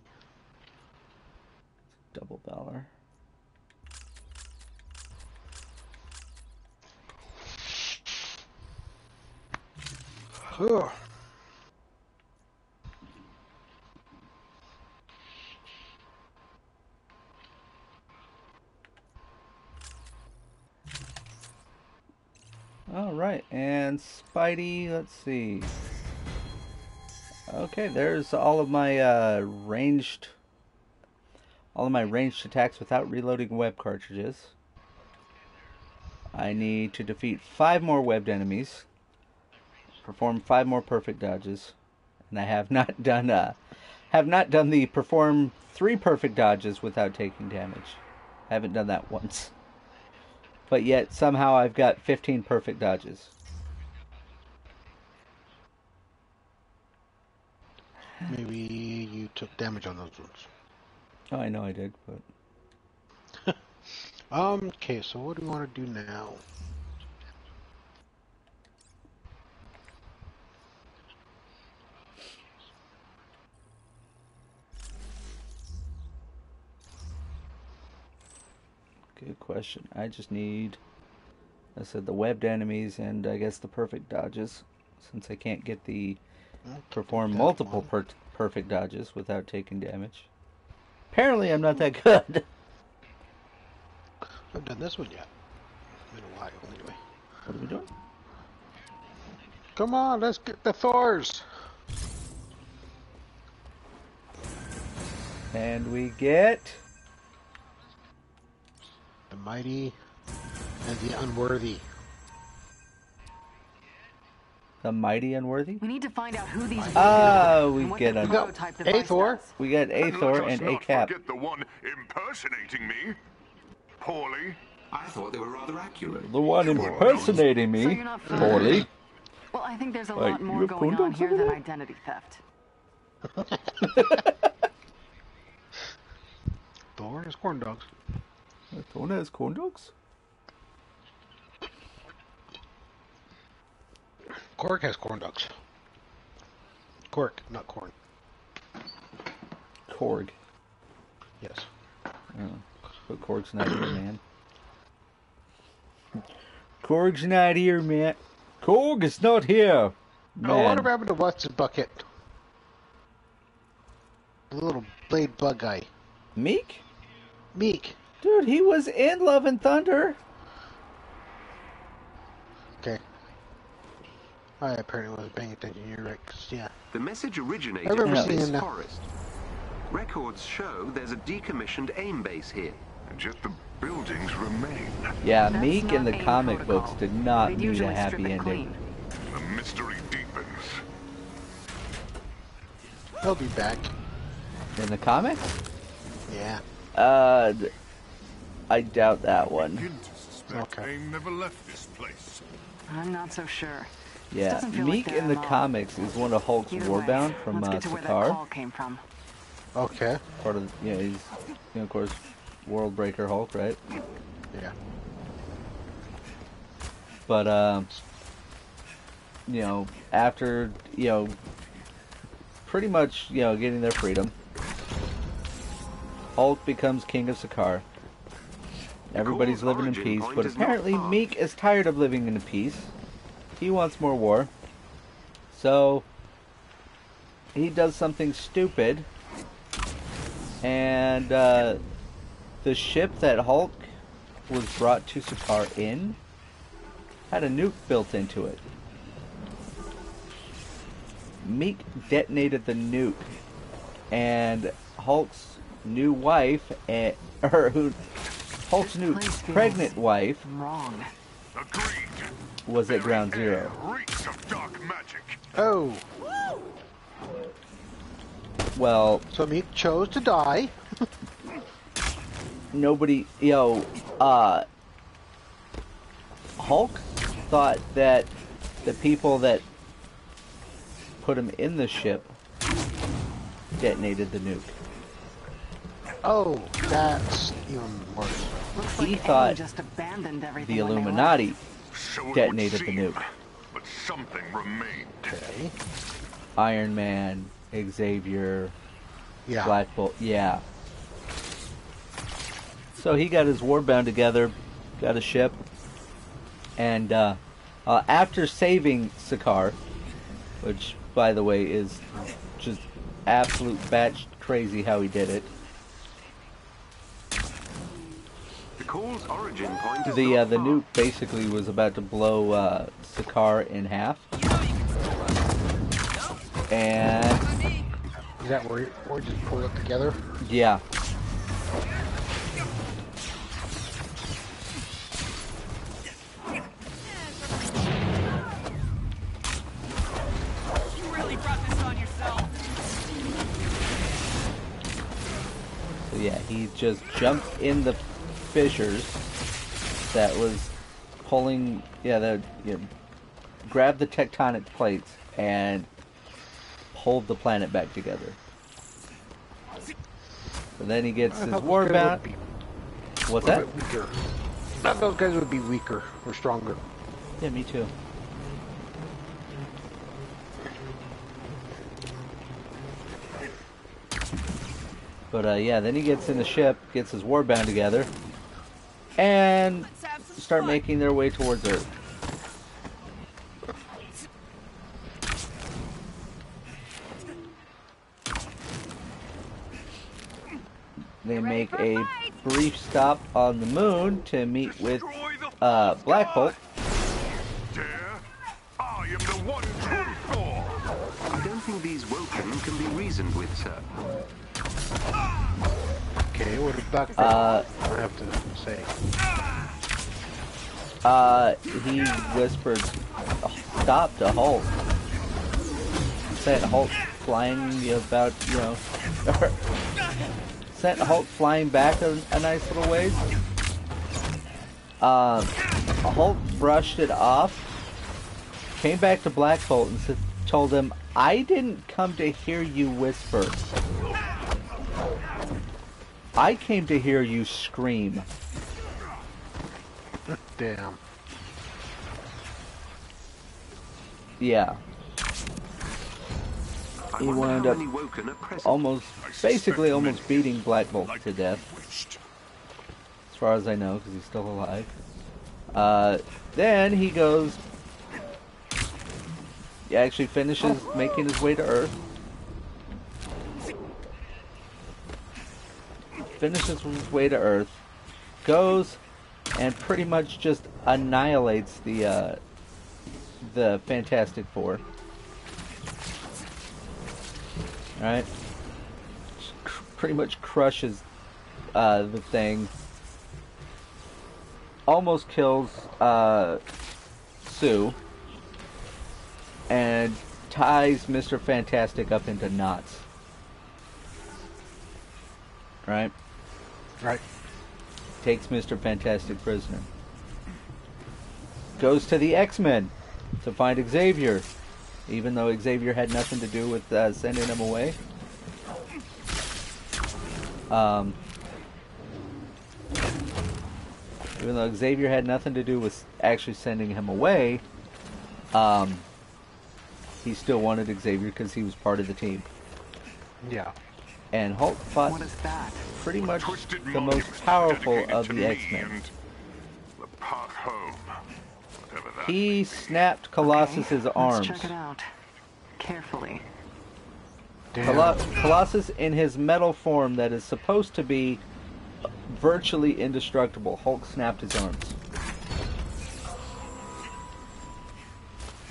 double Valor. Ugh. All right, and Spidey. Let's see. Okay, there's all of my uh, ranged, all of my ranged attacks without reloading web cartridges. I need to defeat five more webbed enemies, perform five more perfect dodges, and I have [laughs] not done uh, have not done the perform three perfect dodges without taking damage. I haven't done that [laughs] once but yet somehow I've got 15 perfect dodges. Maybe you took damage on those ones. Oh, I know I did, but [laughs] Um, okay, so what do we want to do now? good question. I just need, I said the webbed enemies and I guess the perfect dodges, since I can't get the perform multiple per- perfect dodges without taking damage. Apparently, I'm not that [laughs] good. I haven't done this one yet. Been a while, anyway. What are we doing? Come on, let's get the Thors. And we get The mighty and the unworthy. The mighty unworthy. We need to find out who these Ah, are we and what get the a- prototype Hey, Thor. We get a And Thor and a not cap. forget the one impersonating me. Poorly. I thought they were rather accurate. The one impersonating me, you're poorly. Well, I think there's a Like, lot more going on here than there? identity theft. [laughs] Thor is corn dogs. Thor has corn dogs. Korg has corn dogs. Korg, not corn. Korg. Yes. Oh, but Korg's not here, man. Korg's not here, man. Korg is not here. Oh, what Man. happened to what's his bucket? The little blade bug guy. Miek? Miek. Dude, he was in Love and Thunder. Okay. I apparently wasn't paying attention. You're right. 'cause, yeah. The message originated I remember this him forest. Records show there's a decommissioned AIM base here. And yet the buildings remain. Yeah, That's Miek and the comic protocol. books did not They'd need a happy ending. clean. The mystery deepens. He'll be back. In the comics? Yeah. Uh, I doubt that one. Begin to suspect Okay. AIM never left this place. I'm not so sure. Yeah, doesn't like Miek in the comics is one of Hulk's Either way, Warbound from let's uh, get to where that Sakaar. came from. Okay. Part of, yeah, he's, you know, of course, World Breaker Hulk, right? Yeah. But um, you know, after you know, pretty much you know getting their freedom, Hulk becomes king of Sakaar. Everybody's living in peace, but apparently. Miek is tired of living in peace. He wants more war. So he does something stupid, and uh, the ship that Hulk was brought to Sakaar in had a nuke built into it. Miek detonated the nuke, and Hulk's new wife, and, [laughs] or who, Hulk's new pregnant wife, Wrong. Agreed. was at Ground Zero. reeks of dark magic. Oh, Well, so Miek chose to die. [laughs] nobody, yo, uh, Hulk thought that the people that put him in the ship detonated the nuke. Oh, that's even worse. Looks He like thought just abandoned everything The Illuminati So it would detonated the nuke. But something remained. Okay. Iron Man, Xavier, Yeah. Black Bolt, yeah. So he got his warbound together, got a ship, and uh, uh, after saving Sakaar, which by the way is just absolute batch crazy how he did it. The origin point The uh, the nuke basically was about to blow uh, Sakaar in half, and Is that where, where you just pull it together? yeah, You really brought this on yourself. So yeah, he just jumped in the fissures that was pulling. Yeah, that you know, grabbed the tectonic plates and pulled the planet back together. And then he gets his war guys bound. would be What's that? weaker. I thought those guys would be weaker or stronger. Yeah, me too. But uh, yeah, then he gets in the ship, gets his warband together, and Let's have some start making their way towards Earth. they make a brief stop on the moon to meet with uh, Black Bolt. I am the one true Thor. I don't think these Woken can be reasoned with, sir. Okay, what did Black Uh, I have to say? Uh, he whispered, "Stop to Hulk." Sent Hulk flying about, you know, [laughs] sent Hulk flying back a, a nice little ways. Um, Hulk brushed it off, came back to Black Bolt and said, told him, "I didn't come to hear you whisper. I came to hear you scream." Damn. Yeah. He wound up Woken are almost, basically almost beating Black Bolt to death. As far as I know, because he's still alive. Uh, then he goes. He actually finishes making his way to Earth. Finishes his way to Earth. Goes and pretty much just annihilates the uh, the Fantastic Four. Alright? Pretty much crushes uh, the thing. Almost kills uh, Sue. And ties Mr. Fantastic up into knots. Right? Right. Takes Mr. Fantastic prisoner. Goes to the X-Men to find Xavier. Even though Xavier had nothing to do with uh, sending him away. Um, even though Xavier had nothing to do with actually sending him away, um, he still wanted Xavier because he was part of the team. Yeah. And Hulk fought What is that? Pretty much the most powerful of the X-Men. and The path home. Whatever that He snapped Colossus's arms. Let's check it out. Carefully. Damn. Colo- Colossus in his metal form that is supposed to be virtually indestructible. Hulk snapped his arms.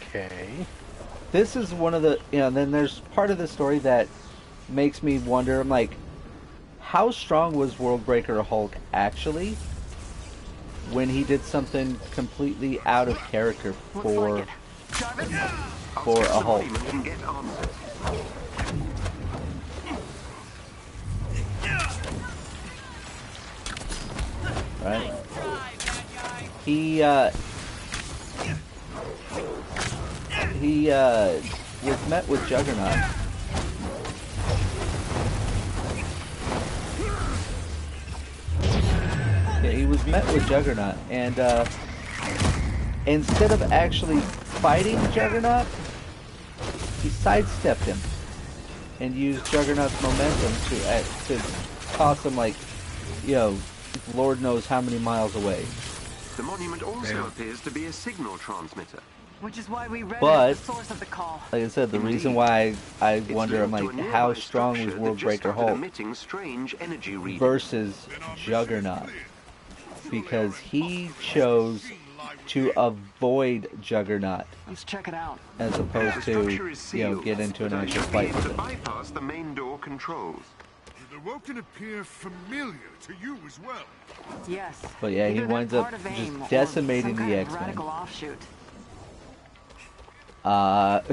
Okay. This is one of the, you know, then there's part of the story that makes me wonder, I'm like, how strong was Worldbreaker Hulk actually when he did something completely out of character for like it. Jarvis? I'll for a Hulk? monument and get answers. right? He uh, he uh, was met with Juggernaut. Yeah, he was met with Juggernaut, and uh, instead of actually fighting Juggernaut, he sidestepped him and used Juggernaut's momentum to uh, to toss him like, you know, Lord knows how many miles away. The monument also Damn. appears to be a signal transmitter. Which is why we read But- the source of the call. Like I said, the Indeed. reason why I It's wonder, I'm like, how strong was structure that just Worldbreaker Hulk emitting strange energy readings. versus Juggernaut? Because he chose to avoid Juggernaut Let's check it out. as opposed to, you know, get into an but actual fight with to it. bypass the main door controls. The Woken appear familiar to you as well. Yes. But yeah, he winds up just decimating the X-Men. Uh, [laughs]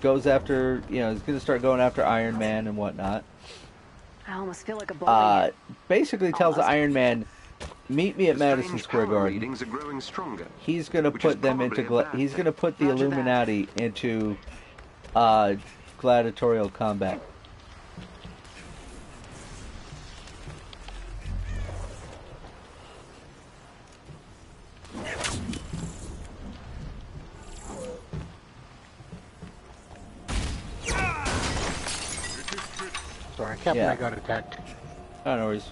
goes after, you know, he's going to start going after Iron Man and whatnot. I almost feel like a. Uh, basically tells Almost. Iron Man, meet me at The Madison Square Garden. are growing stronger. He's gonna put them into he's gonna put the Roger that. Illuminati into uh, gladiatorial combat. Sorry, Captain, Yeah. I got attacked. Oh, no worries.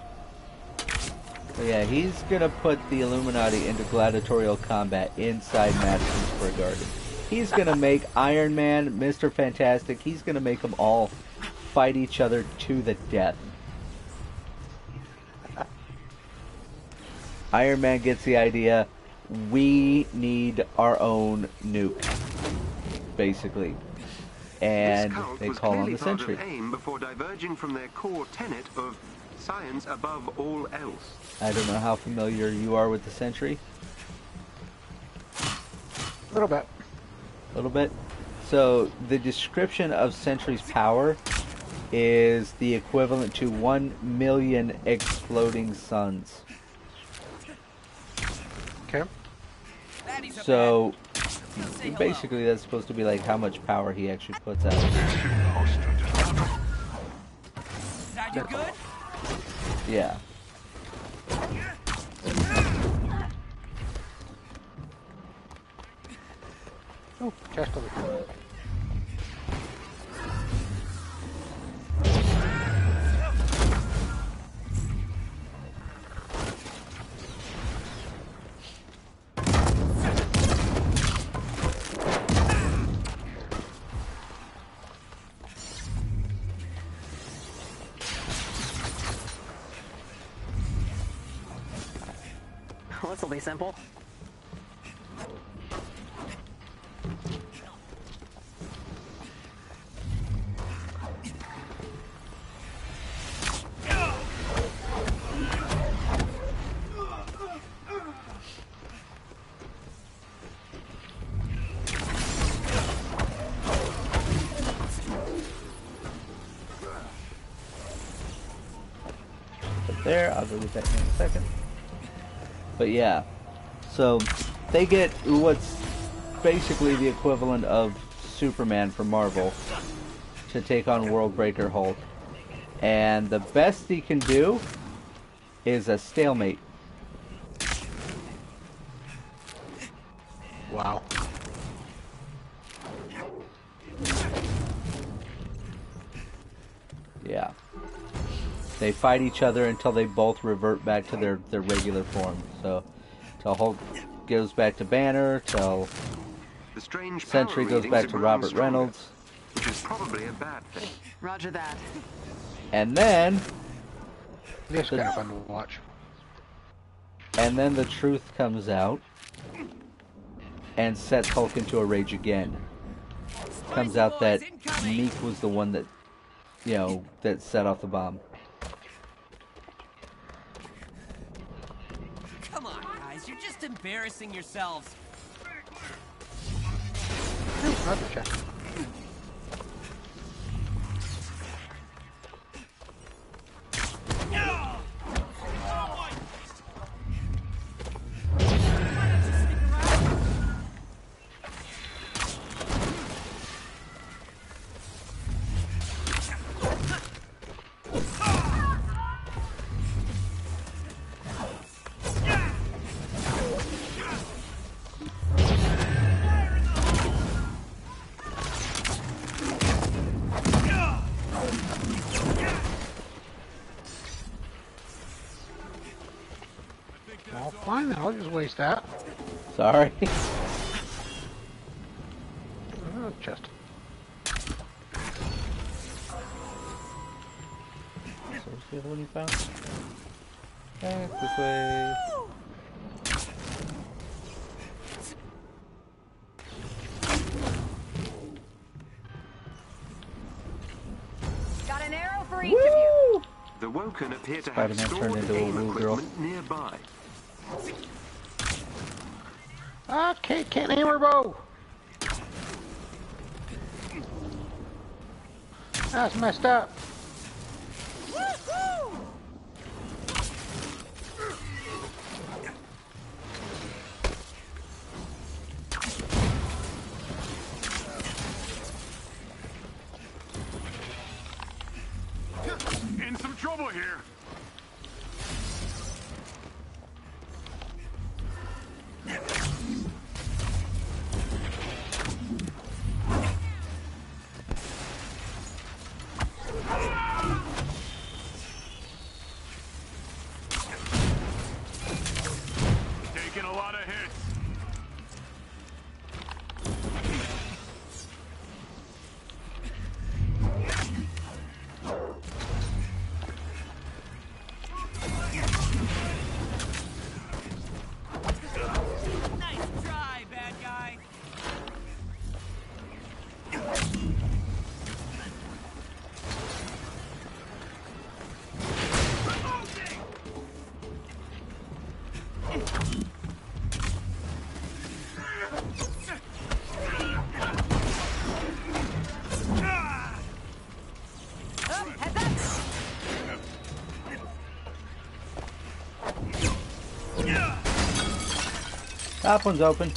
But yeah, he's gonna put the Illuminati into gladiatorial combat inside Madison Square Garden. He's gonna [laughs] make Iron Man, Mister Fantastic. He's gonna make them all fight each other to the death. [laughs] Iron Man gets the idea. We need our own nuke, basically, and this cult they was call on clearly the part Sentry. AIM before diverging from their core tenet of science above all else. I don't know how familiar you are with the Sentry. A little bit. A little bit. So the description of Sentry's power is the equivalent to one million exploding suns. Okay. So ahead. Say hello. Basically, that's supposed to be like how much power he actually puts out. Dad, you good? Yeah. Oh, chest over here. Simple. There, I'll go get that in a second. But yeah, so they get what's basically the equivalent of Superman from Marvel to take on Worldbreaker Hulk. And the best he can do is a stalemate. They fight each other until they both revert back to their, their regular form. So, till Hulk goes back to Banner, till The strange Sentry goes back to Robert stronger, Reynolds. Which is probably a bad thing. Roger that. And then, This is kind of fun to watch. and then the truth comes out and sets Hulk into a rage again. Comes out that Miek was the one that, you know, that set off the bomb. Come on, guys. You're just embarrassing yourselves. Waste that. Sorry. [laughs] Oh, chest. So what's the other one you found? Eh, this way. Got an arrow for each of you. The Woken appear to have Spider-Man stored turned into a woo girl. equipment nearby. Okay, can't aim her bow. That's messed up. Top one's open.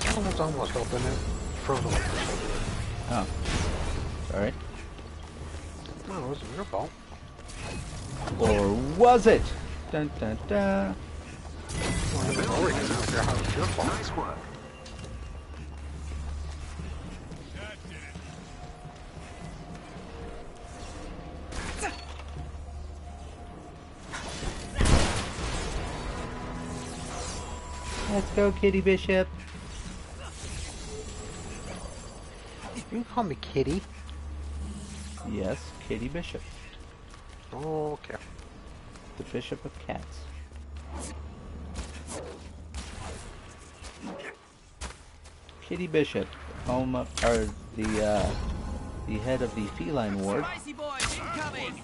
That one's almost open. It froze over for some. Oh. Sorry. No, it wasn't your fault. Or was it? Dun dun dun. Well, I don't always figure how it's your fault. Nice work. Let's go, Kitty Bishop. You can call me Kitty. Yes, Kitty Bishop. Okay. The Bishop of Cats. Kitty Bishop, home of, or the uh, the head of the feline ward. Spicy boys incoming!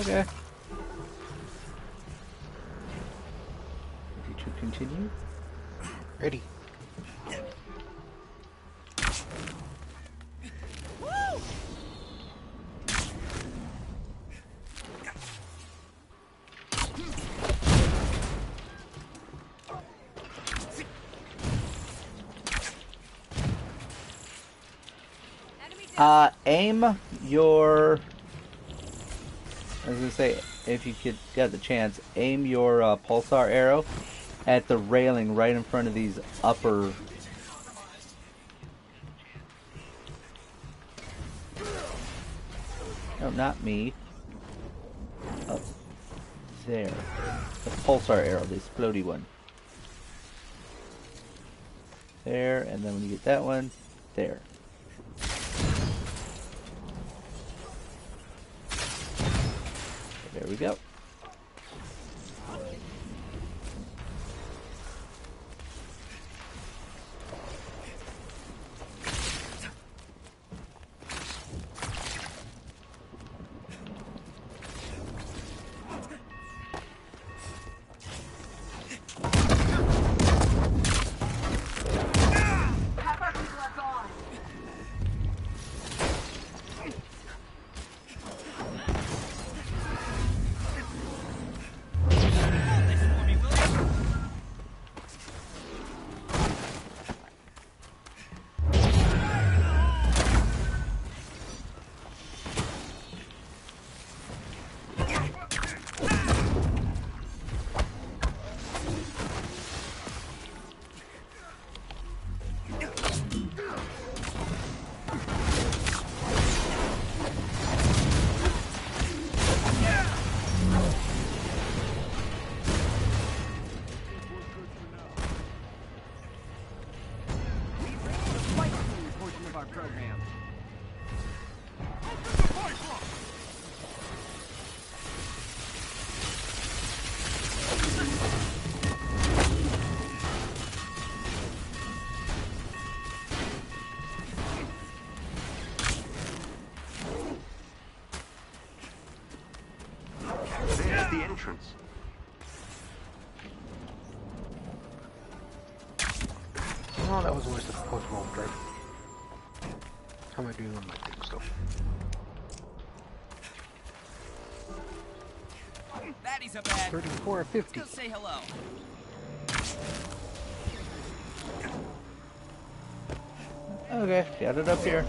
Okay. Ready to continue? Ready. Uh, aim your. I was gonna say, if you could get the chance, aim your uh, pulsar arrow at the railing right in front of these upper. No, not me. Up there. The pulsar arrow, the explodey one. There, and then when you get that one, there. There we go. 34 or 50. Go say hello. Okay, got it up here.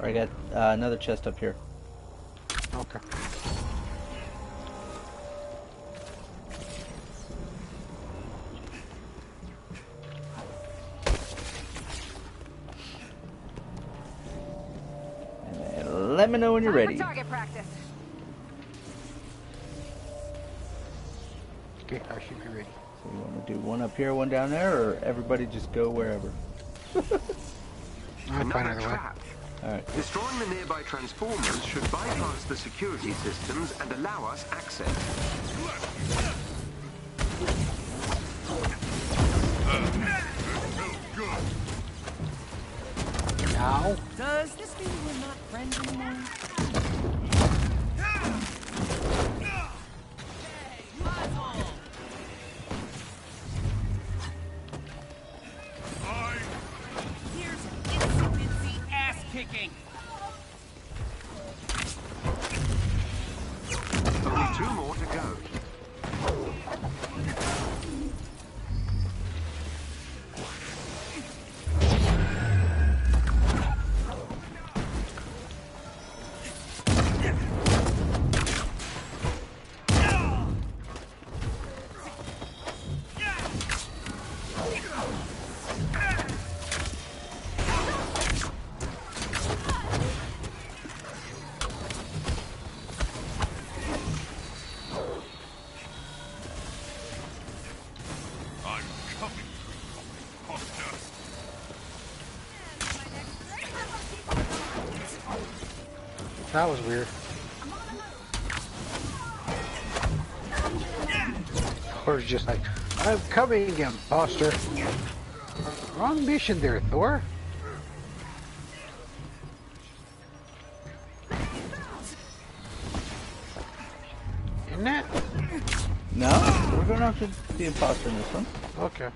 I got uh, another chest up here. Okay. So you want to do one up here, one down there, or everybody just go wherever? I'm Another either way. trap. Alright. Destroying the nearby transformers should bypass the security systems and allow us access. Now? Does this mean we're not friends anymore? That was weird. Thor's just like, I'm coming, imposter. Wrong mission there, Thor. Isn't it? No, we're going after the imposter in this one. Okay.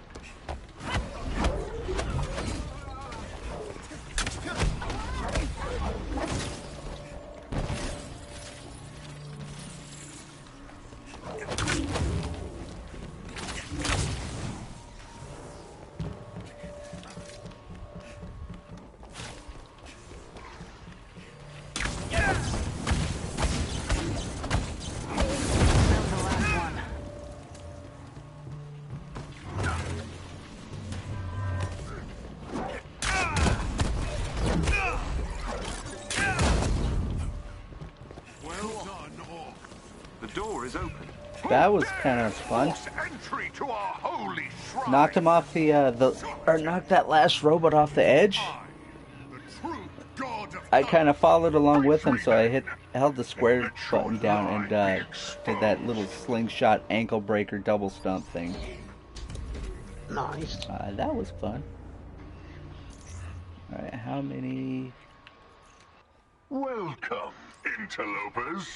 That was kind of fun. Entry to our holy. Knocked him off the uh, the or knocked that last robot off the edge. The god of I kind of followed along with him, so I hit held the square button down and uh, did that little slingshot ankle breaker double stomp thing. Nice. Uh, that was fun. All right, how many? Welcome, interlopers.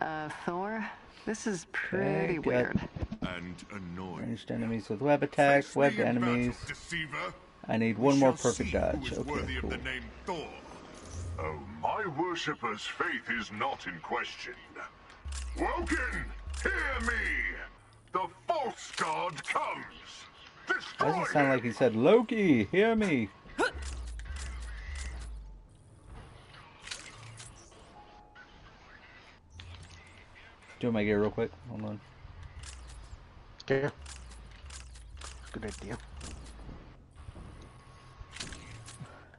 Uh, Thor, this is pretty Okay, weird. And annoying. Ranged enemies with web attacks, Face webbed enemies. battle. I need one more perfect dodge. Okay, worthy cool. of the name Thor. Oh, my worshipper's faith is not in question. Woken, hear me! The false god comes! Why Destroy does it sound him! like he said, Loki, hear me? Doing my gear real quick. Hold on. Okay. Good idea.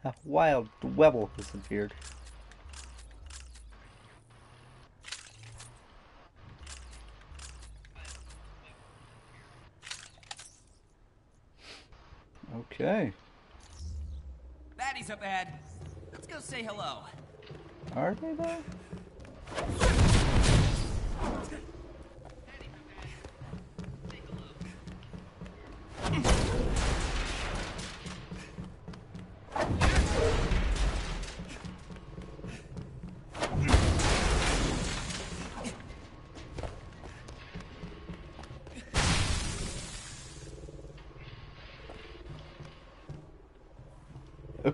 A wild Webble has appeared. Okay. Baddies up ahead. Let's go say hello. Are they there?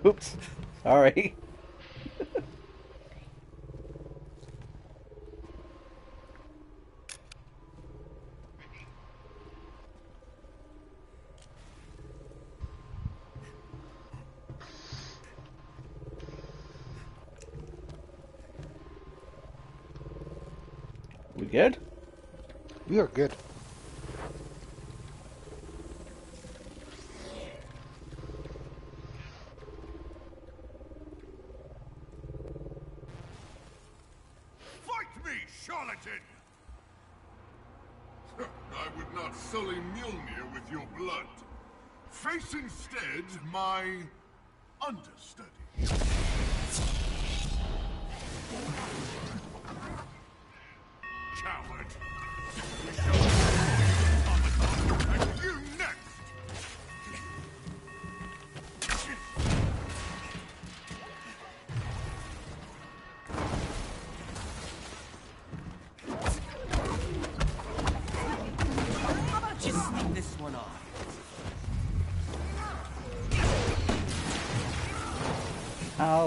Oops. Sorry. Good? We are good.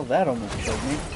That almost killed me.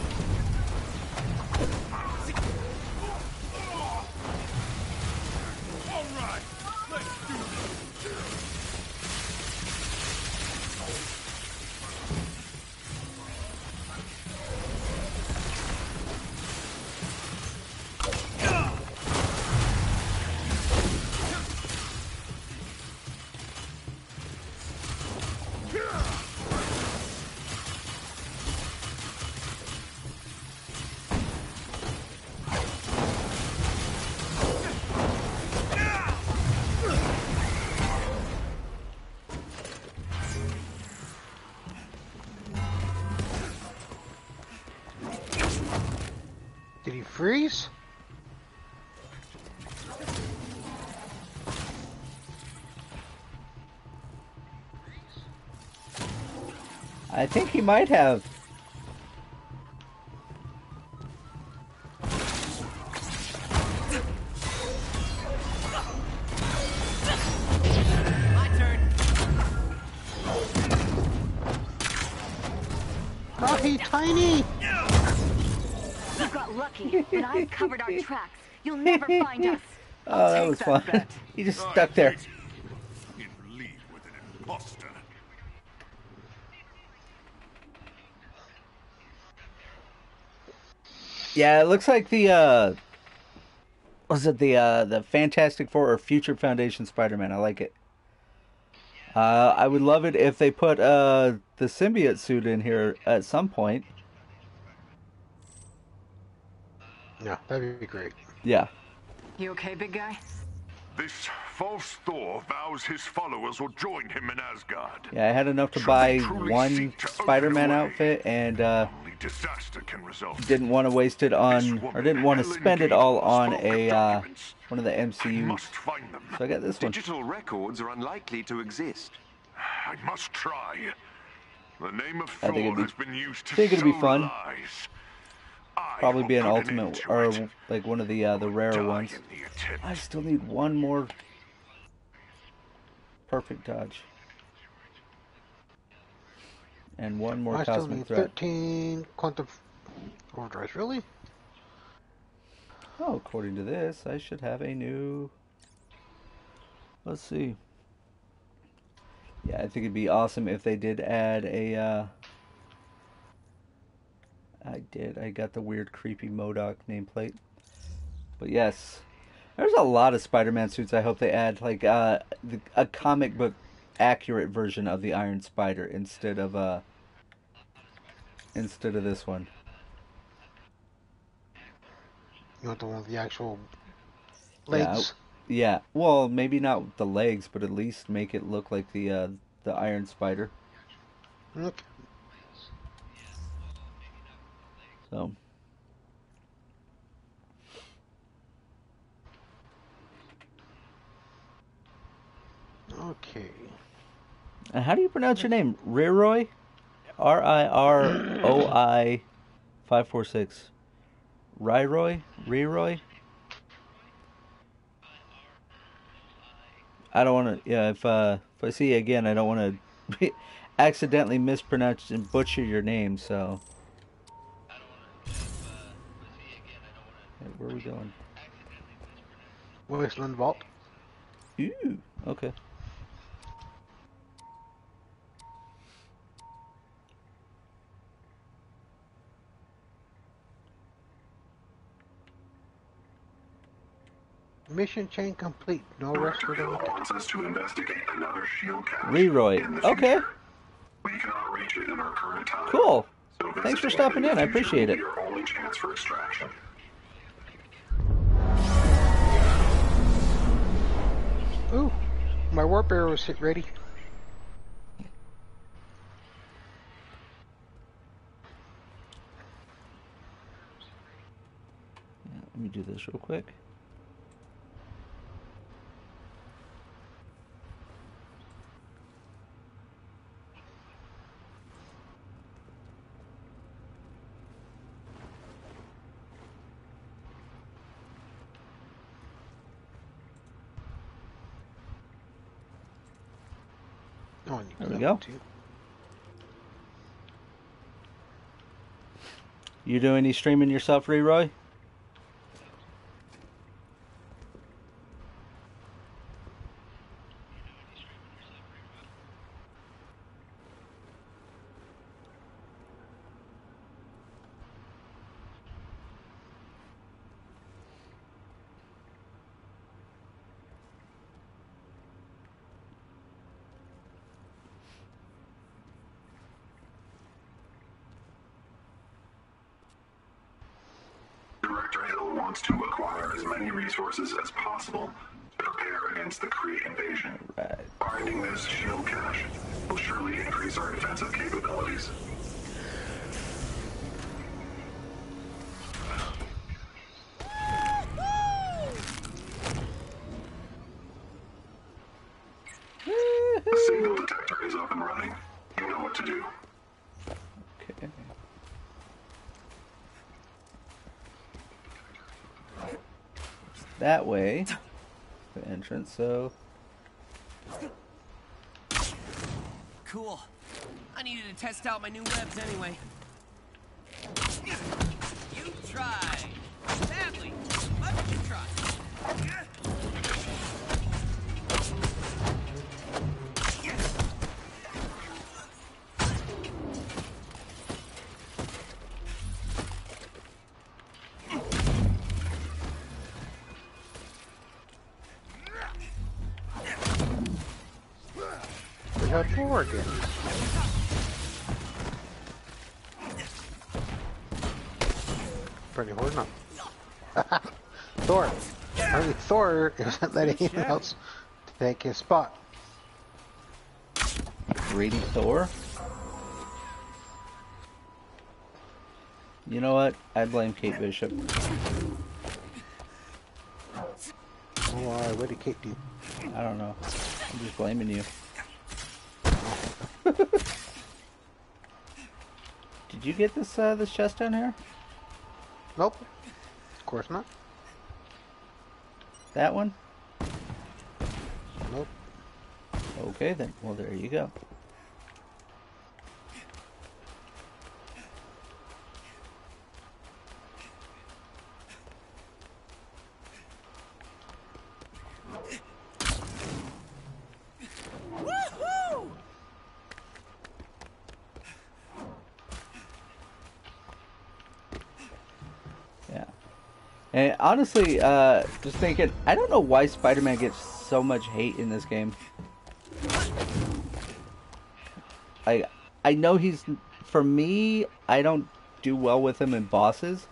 I think he might have. My turn. Oh, he tiny! You got lucky, but I've covered our [laughs] tracks. You'll never find us. Oh, that take was that fun. bet. [laughs] he just stuck there. In league with an imposter. Yeah, it looks like the uh was it the uh the Fantastic Four or Future Foundation Spider-Man. I like it. Uh I would love it if they put uh the symbiote suit in here at some point. Yeah, that'd be great. Yeah. You okay, big guy? This false Thor vows his followers will join him in Asgard. Yeah, I had enough to Should buy one to Spider-Man outfit and uh disaster can result. didn't want to waste it on or didn't want to spend it all on a uh one of the MCU. must find them. So I got this one. Digital records are unlikely to exist. I must try. The name of Thor think it'd be- has been used to think be fun. lies. I Probably be an ultimate end or it. like one of the uh the rarer Die ones. the. I still need one more perfect dodge. And one more I still cosmic need threat. 13 quantum overdrives. Really? Oh, according to this, I should have a new. Let's see. Yeah, I think it'd be awesome if they did add a. Uh... I did. I got the weird, creepy MODOK nameplate. But yes, there's a lot of Spider-Man suits. I hope they add like uh, the, a comic book accurate version of the Iron Spider instead of uh instead of this one. You want the one with the actual Yeah, legs? Yeah, well, maybe not the legs, but at least make it look like the uh, the Iron Spider. Okay. So, Okay. and how do you pronounce your name? Riroy, R I R O I, five four six. Riroy, Riroy. I don't want to. Yeah, if uh, if I see you again, I don't want to [laughs] accidentally mispronounce and butcher your name. So. Where are we going? Wasteland Vault. Ooh, okay. Mission chain complete. No rest for the wicked. wants us to investigate another shield cache Leroy. in the Okay, future. We cannot reach it in our current time. cool. So Thanks for stopping the in. I appreciate it. Your only chance for extraction. Ooh, my warp arrow is hit ready. Let me do this real quick. go. You do any streaming yourself, Roy? Resources as possible to prepare against the Kree invasion. Right. Finding this shield cache will surely increase our defensive capabilities. The signal detector is up and running. You know what to do. Okay. That way, the entrance. So Cool. I needed to test out my new webs anyway. We got four again. Pretty hard enough. [laughs] Thor. Only Thor isn't letting anyone else take his spot. greedy Thor. You know what? I blame Kate Bishop. Why? What did Kate do? I don't know. I'm just blaming you. You get this uh, this chest down here? Nope. Of course not. That one? Nope. Okay then. Well, there you go. Honestly, uh, just thinking, I don't know why Spider-Man gets so much hate in this game. I I know he's for me, I don't do well with him in bosses,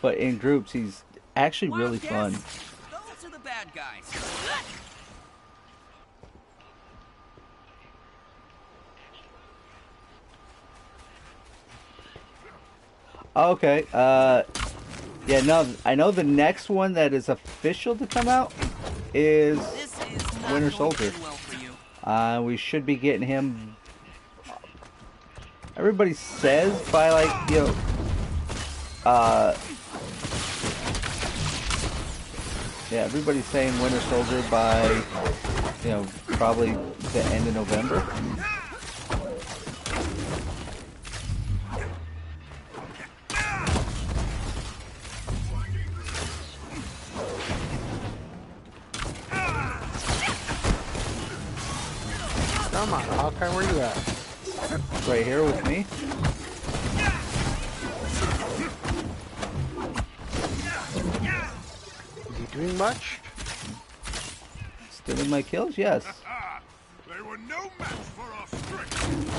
but in groups he's actually really fun. Those are the bad guys. Okay. Uh, yeah. No, I know the next one that is official to come out is is Winter Soldier. well. Uh, we should be getting him. Everybody says by like you know, uh, yeah, everybody's saying Winter Soldier by you know probably the end of November. Hawkeye, where you at? Right here with me. Is he doing much? Still in my kills, yes. [laughs] They were no match for our strength.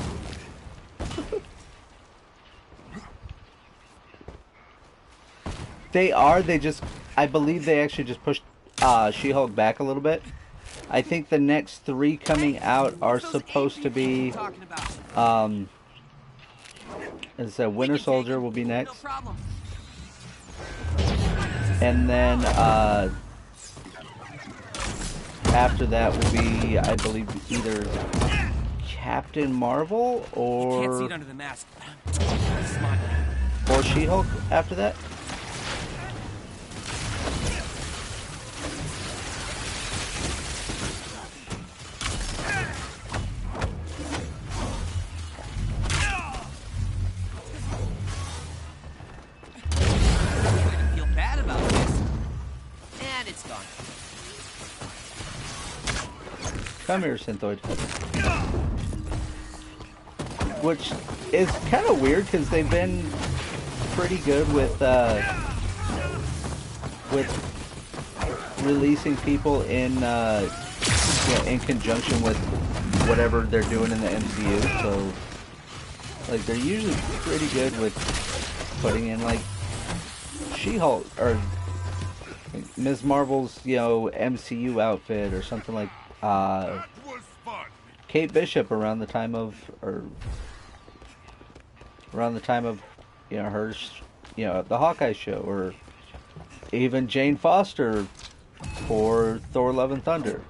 They are. They just. I believe they actually just pushed uh, She-Hulk back a little bit. I think the next three coming out are supposed to be. Um, as a Winter We can take Soldier will be next, and then uh, after that will be, I believe, either Captain Marvel or under the mask. but I'm smart. or She-Hulk. After that, Come here, Synthoid. Which is kind of weird because they've been pretty good with uh, with releasing people in uh, in conjunction with whatever they're doing in the MCU. So like they're usually pretty good with putting in like She-Hulk or Ms. Marvel's you know MCU outfit or something like uh, Kate Bishop around the time of or around the time of you know her you know the Hawkeye show or even Jane Foster for Thor: Love and Thunder.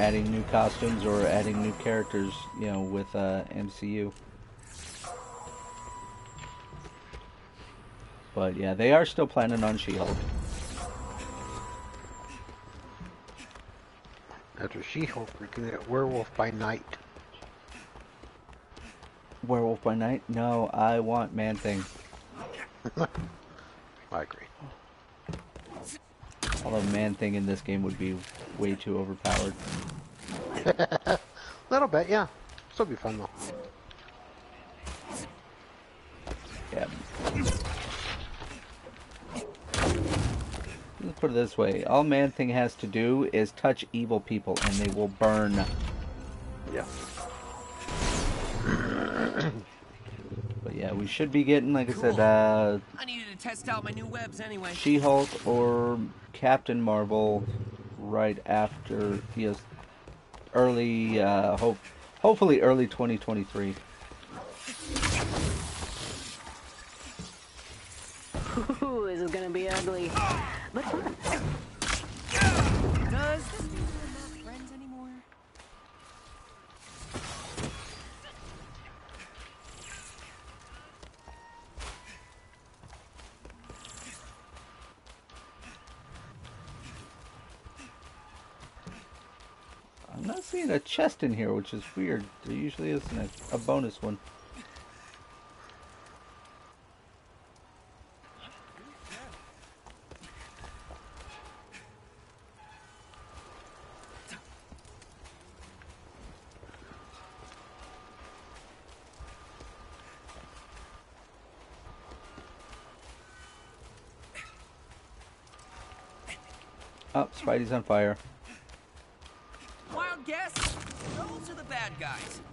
Adding new costumes or adding new characters, you know, with uh, MCU. But yeah, they are still planning on She-Hulk. After She-Hulk, we're gonna get Werewolf by Night. Werewolf by Night? No, I want Man Thing. [laughs] I agree. Although Man Thing in this game would be way too overpowered. [laughs] Little bit, yeah. Still be fun though. Yeah. Let's put it this way. All Man Thing has to do is touch evil people and they will burn. Yeah. Yeah, we should be getting, like I said, uh, I needed to test out my new webs anyway. She-Hulk or Captain Marvel right after he has early, uh, hope, hopefully early 2023. Ooh, this is gonna be ugly. But fun. A chest in here, which is weird. There usually isn't a, a bonus one. Oh, Spidey's on fire. Guys.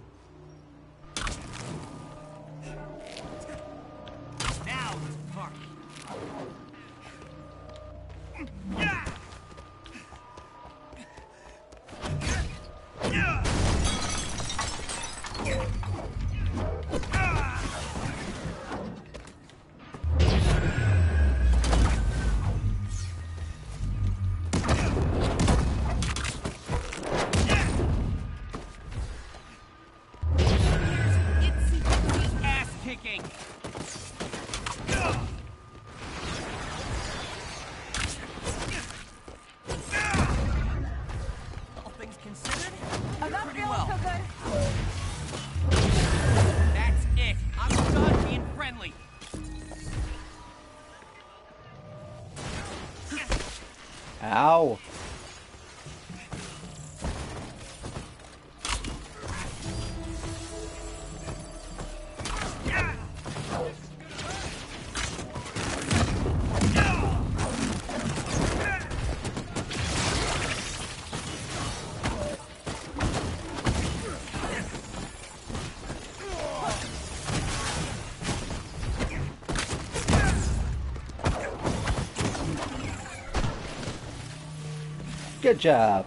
Good job.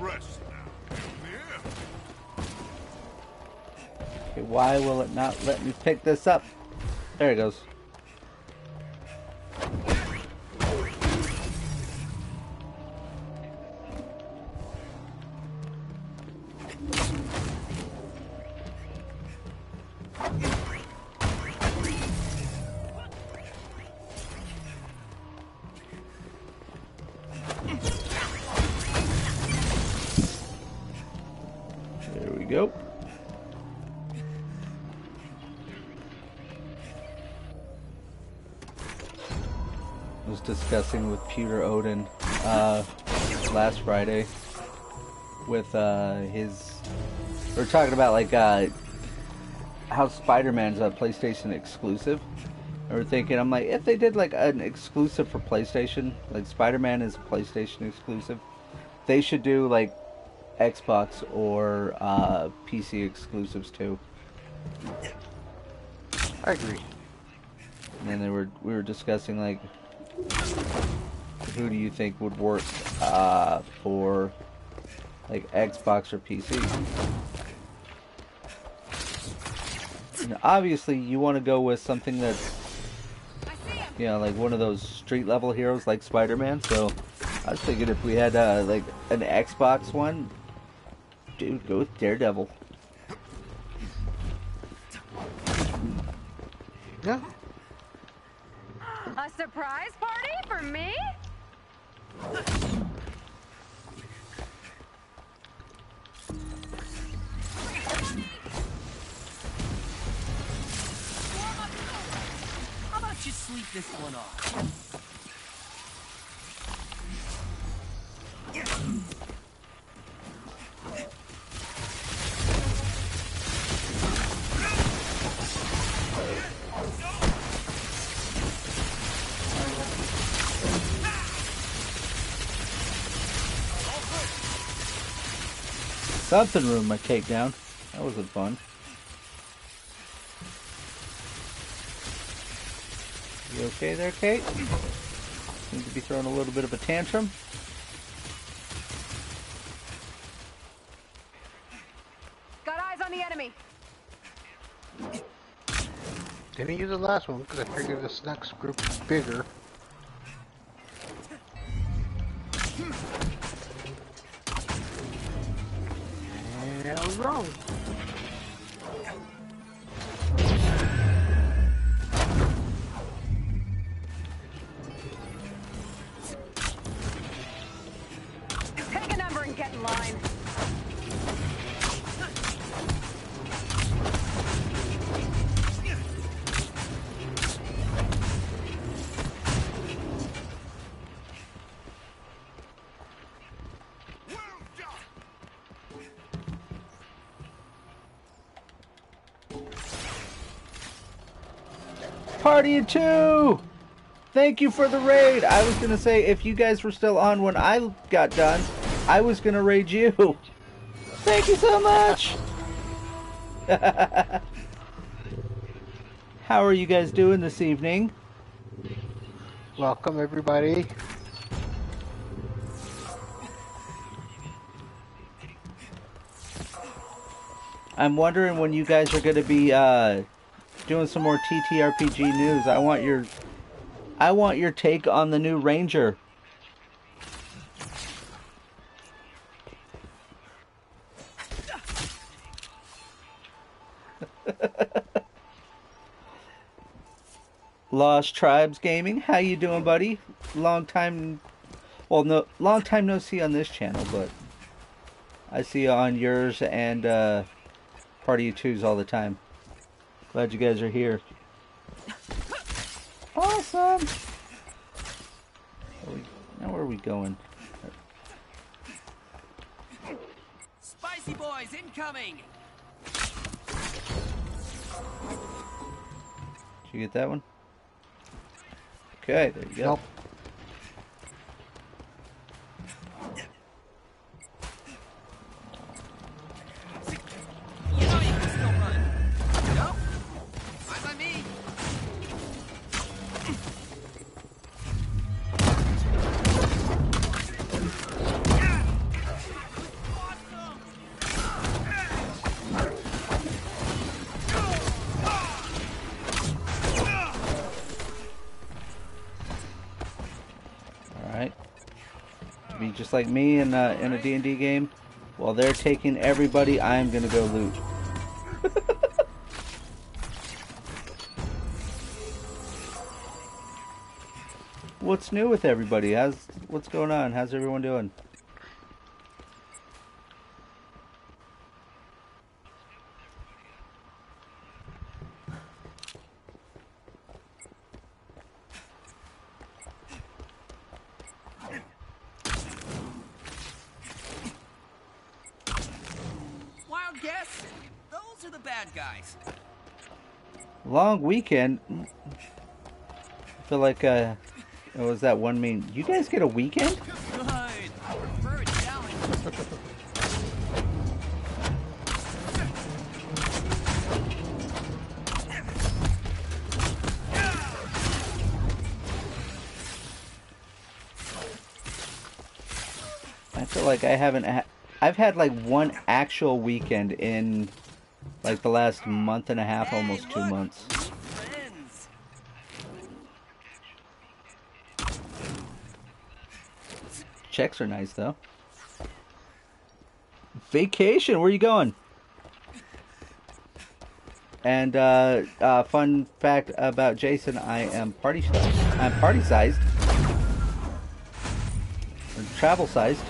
Rest now. Yeah. Okay, why will it not let me pick this up? There it goes. Discussing with Peter Odin uh, last Friday with uh, his. We are talking about like uh, how Spider-Man's a PlayStation exclusive. And we're thinking, I'm like, if they did like an exclusive for PlayStation, like Spider-Man is a PlayStation exclusive, they should do like Xbox or uh, PC exclusives too. I agree. And then they were we were discussing like who do you think would work uh, for like Xbox or PC? And obviously, you want to go with something that's you know like one of those street level heroes like Spider-Man. So I was thinking if we had uh, like an Xbox one, dude, go with Daredevil. Something ruined my takedown. That wasn't fun. You okay there, Kate? Seems to be throwing a little bit of a tantrum. Got eyes on the enemy. Didn't use the last one because I figured this next group's bigger. Of two! Thank you for the raid. I was gonna say if you guys were still on when I got done, I was gonna raid you. [laughs] Thank you so much. [laughs] How are you guys doing this evening? Welcome everybody. I'm wondering when you guys are gonna be uh, doing some more TTRPG news. I want your, I want your take on the new Ranger. [laughs] Lost Tribes Gaming, how you doing, buddy? Long time, well, no, long time no see on this channel, but I see you on yours and uh, Party Twos all the time. Glad you guys are here. Awesome. Are we, now where are we going? Spicy boys incoming! Did you get that one? Okay, there you go. Nope. Like me in uh, in a D&D game. While they're taking everybody, I'm gonna go loot. [laughs] What's new with everybody? How's what's going on? How's everyone doing? Bad guys. Long weekend. I feel like uh, what was that one mean? You guys get a weekend? Good. I prefer a challenge. I feel like I haven't. Ha- I've had like one actual weekend in like the last month and a half, almost two months. Checks are nice though. Vacation. Where are you going? And uh, uh, fun fact about Jason: I am party. I'm party sized. Or travel sized.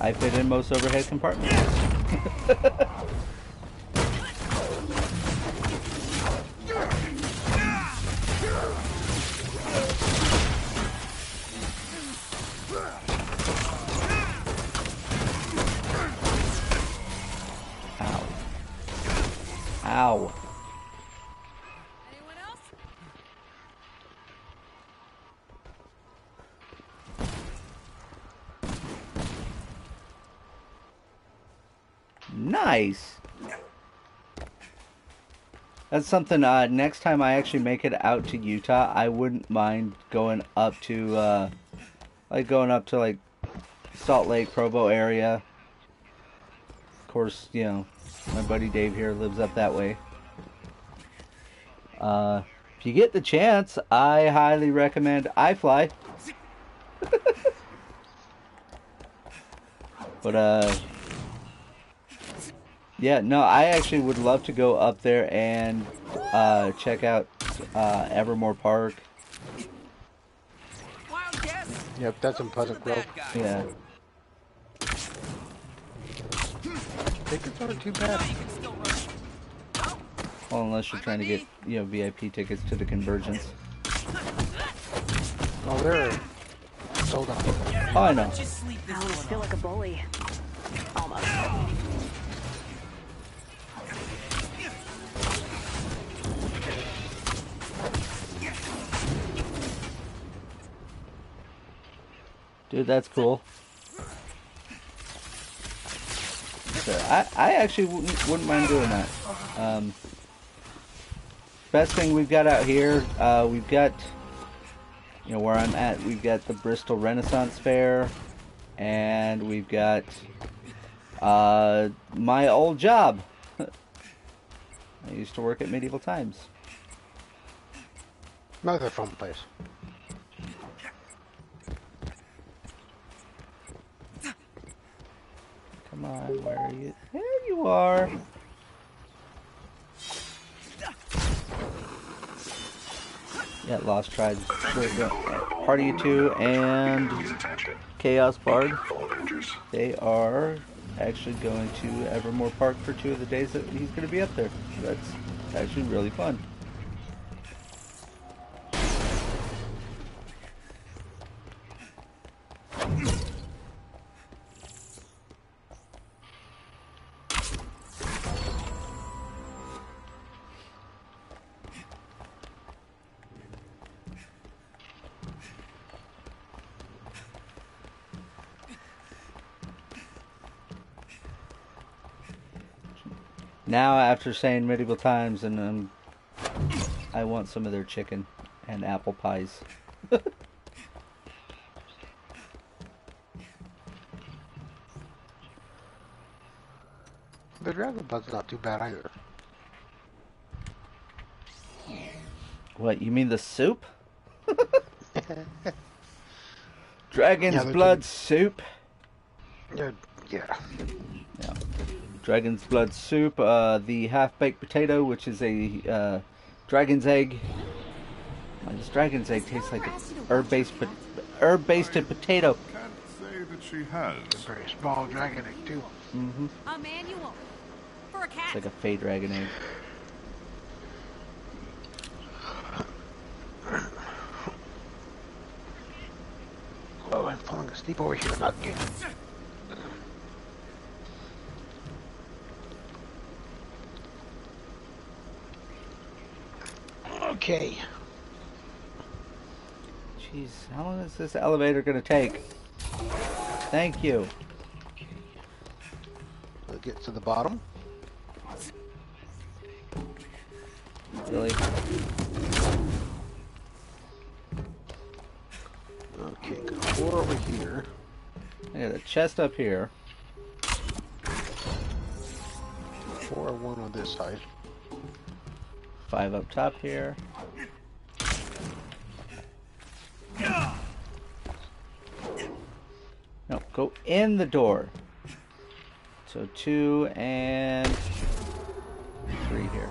I fit in most overhead compartments. [laughs] Nice. That's something. Uh, next time I actually make it out to Utah, I wouldn't mind going up to, uh, like going up to like Salt Lake, Provo area. Of course, you know, my buddy Dave here lives up that way. Uh, if you get the chance, I highly recommend iFly. [laughs] but uh, yeah, no, I actually would love to go up there and uh, check out uh, Evermore Park. Yep, that's in Pleasant Grove. Yeah, Tickets aren't too bad. you can still run. well, unless you're trying to get you know VIP tickets to the Convergence. Oh, they're sold out. Oh, I know. Just sleep this I almost one feel like a bully. Almost. Dude, that's cool. So I, I actually wouldn't, wouldn't mind doing that. Um, best thing we've got out here, uh, we've got, you know, where I'm at, we've got the Bristol Renaissance Faire, and we've got uh, my old job. [laughs] I used to work at Medieval Times. Another fun place. Come on, where are you? There you are. Yeah, Lost uh, Party of Two, and Chaos Bard. They are actually going to Evermore Park for two of the days that he's going to be up there. That's actually really fun. Now, after saying medieval times, and um, I want some of their chicken and apple pies. The Dragon Blood's not too bad either. What, you mean the soup? [laughs] Dragon's Yeah, blood soup. Yeah, yeah. Dragon's blood soup. Uh, the half-baked potato, which is a uh, dragon's egg. Why does dragon's egg taste like a herb-based po- herb-based potato? Can't say that she has. A Very small dragon egg too. Mm-hmm. A manual. For a cat. It's like a fey dragon egg. Oh, I'm falling asleep over here. Not again. Okay. Jeez, how long is this elevator gonna take? Thank you. We'll get to the bottom. Really? Okay, got four over here. I got a chest up here. Four, one on this side. Five up top here. No, go in the door. So two and three here.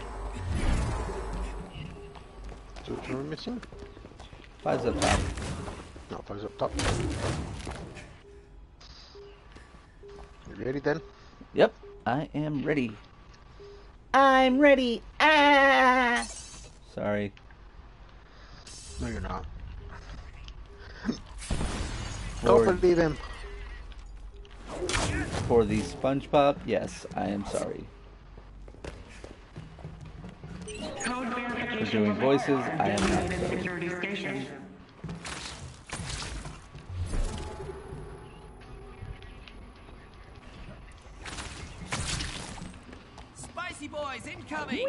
So which one are we missing? Five's up top. No, five's up top. You ready then? Yep, I am ready. I'm ready. Ah! Sorry. No, you're not. For, Don't believe him. For the SpongeBob, yes, I am sorry. For doing voices, I am not sorry. Security station. Spicy boys incoming!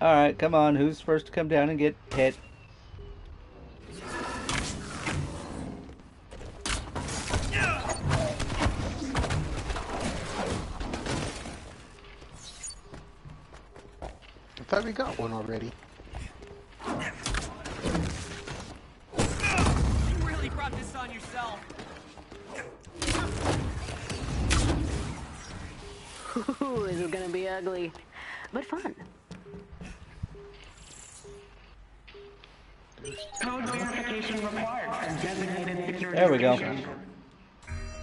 Alright, come on, who's first to come down and get hit? I got one already. You really brought this on yourself. [laughs] Ooh, this is gonna be ugly, but fun. Code verification required for designated security There we go. station.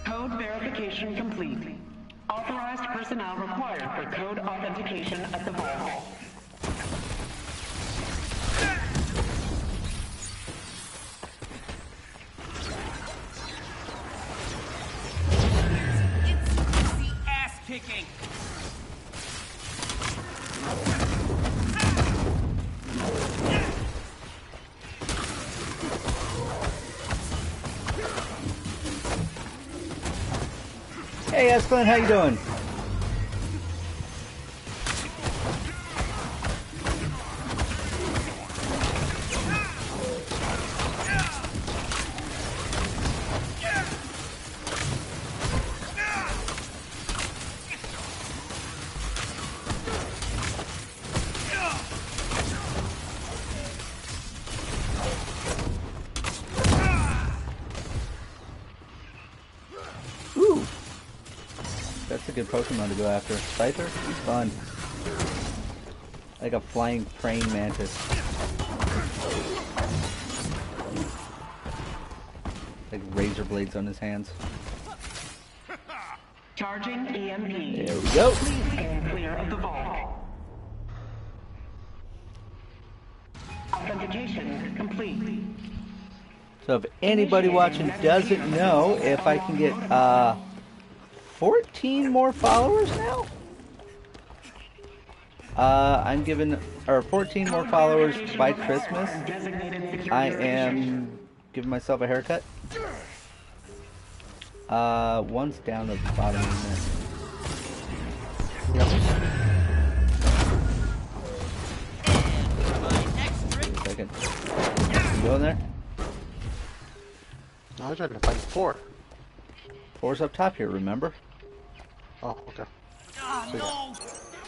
Code verification complete. Authorized personnel required for code authentication at the vault. How you doing? Pokemon to go after. Scyther? He's fun. Like a flying praying mantis. Like razor blades on his hands. Charging EMP. There we go. Please stand clear of the vault. Authentication complete. So if anybody watching doesn't know if I can get uh 14 more followers now? Uh, I'm giving, or 14 more followers by Christmas. I am giving myself a haircut. Uh, one's down at the bottom of the Second. You go in there? No, I was trying to find four. Four's up top here, remember? Oh, okay. Oh, So, yeah. no!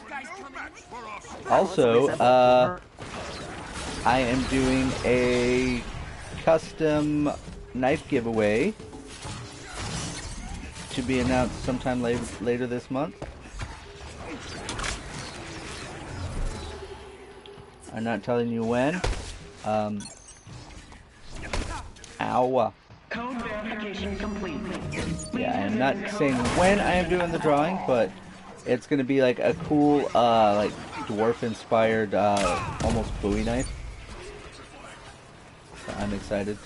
You guys coming? Also, uh, I am doing a custom knife giveaway to be announced sometime later later this month. I'm not telling you when. Um, ow. Code verification complete. Yeah, I'm not saying when I am doing the drawing, but it's gonna be like a cool, uh, like dwarf-inspired, uh, almost Bowie knife. So I'm excited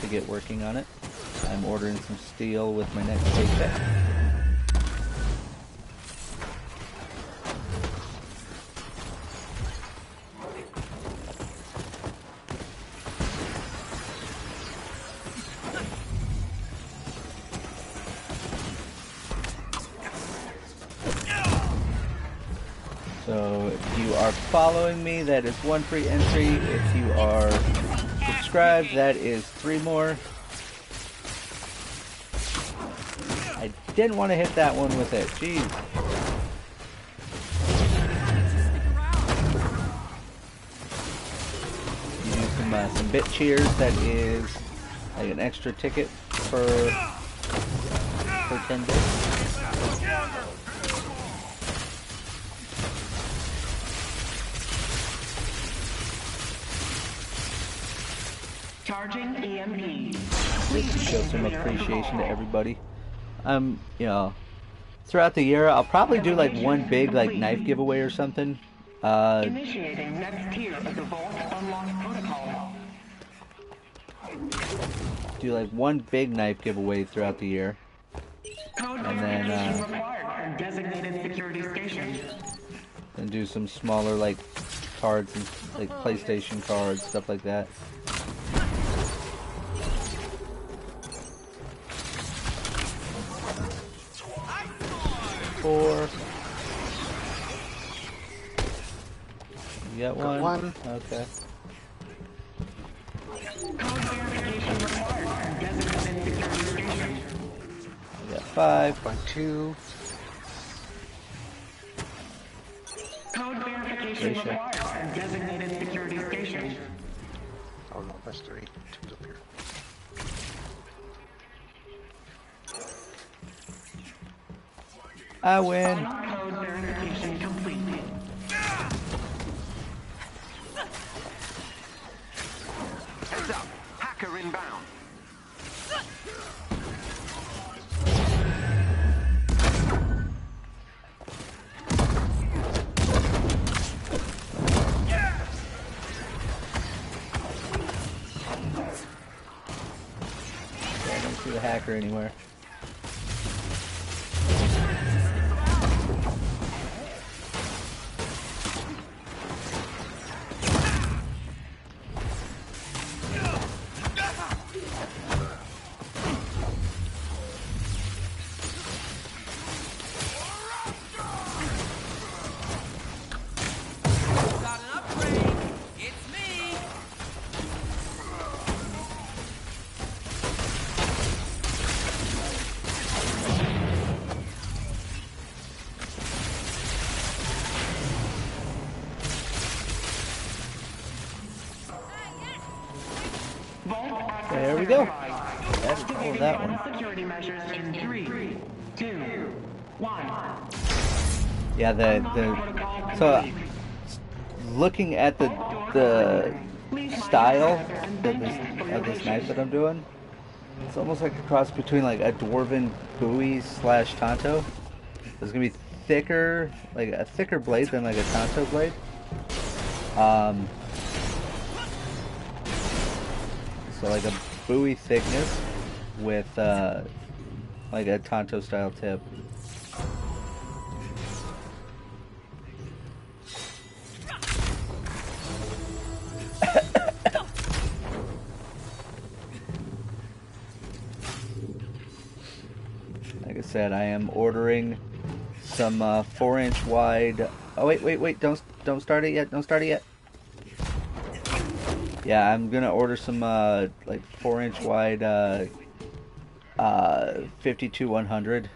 to get working on it. I'm ordering some steel with my next paycheck. Are following me, that is one free entry. If you are subscribed, that is three more. I didn't want to hit that one with it. Jeez. Uh, some bit cheers. That is like an extra ticket for for ten bits. Charging EMP. just to show some appreciation to everybody. Um, you know, throughout the year, I'll probably do like one big like knife giveaway or something. Uh, Initiating next tier of the Vault Unlock Protocol. do like one big knife giveaway throughout the year, Code and then uh, required designated security stations. and do some smaller like cards and like PlayStation cards, stuff like that. Four. You got Got one? one. Okay. Code verification required for designated security stations. I got five. Point two. Code verification required for designated security stations. Oh no, that's three. I win. Final code verification complete. Heads up. Hacker inbound. I don't see the hacker anywhere. Yeah, the the so looking at the the style of this, of this knife that I'm doing, it's almost like a cross between like a dwarven Bowie slash tanto. It's gonna be thicker, like a thicker blade than like a tanto blade. Um, so like a Bowie thickness with uh, like a tanto style tip. Said, I am ordering some uh, four-inch wide. Oh wait, wait, wait! Don't don't start it yet! Don't start it yet! Yeah, I'm gonna order some uh, like four-inch wide uh, uh, 52 100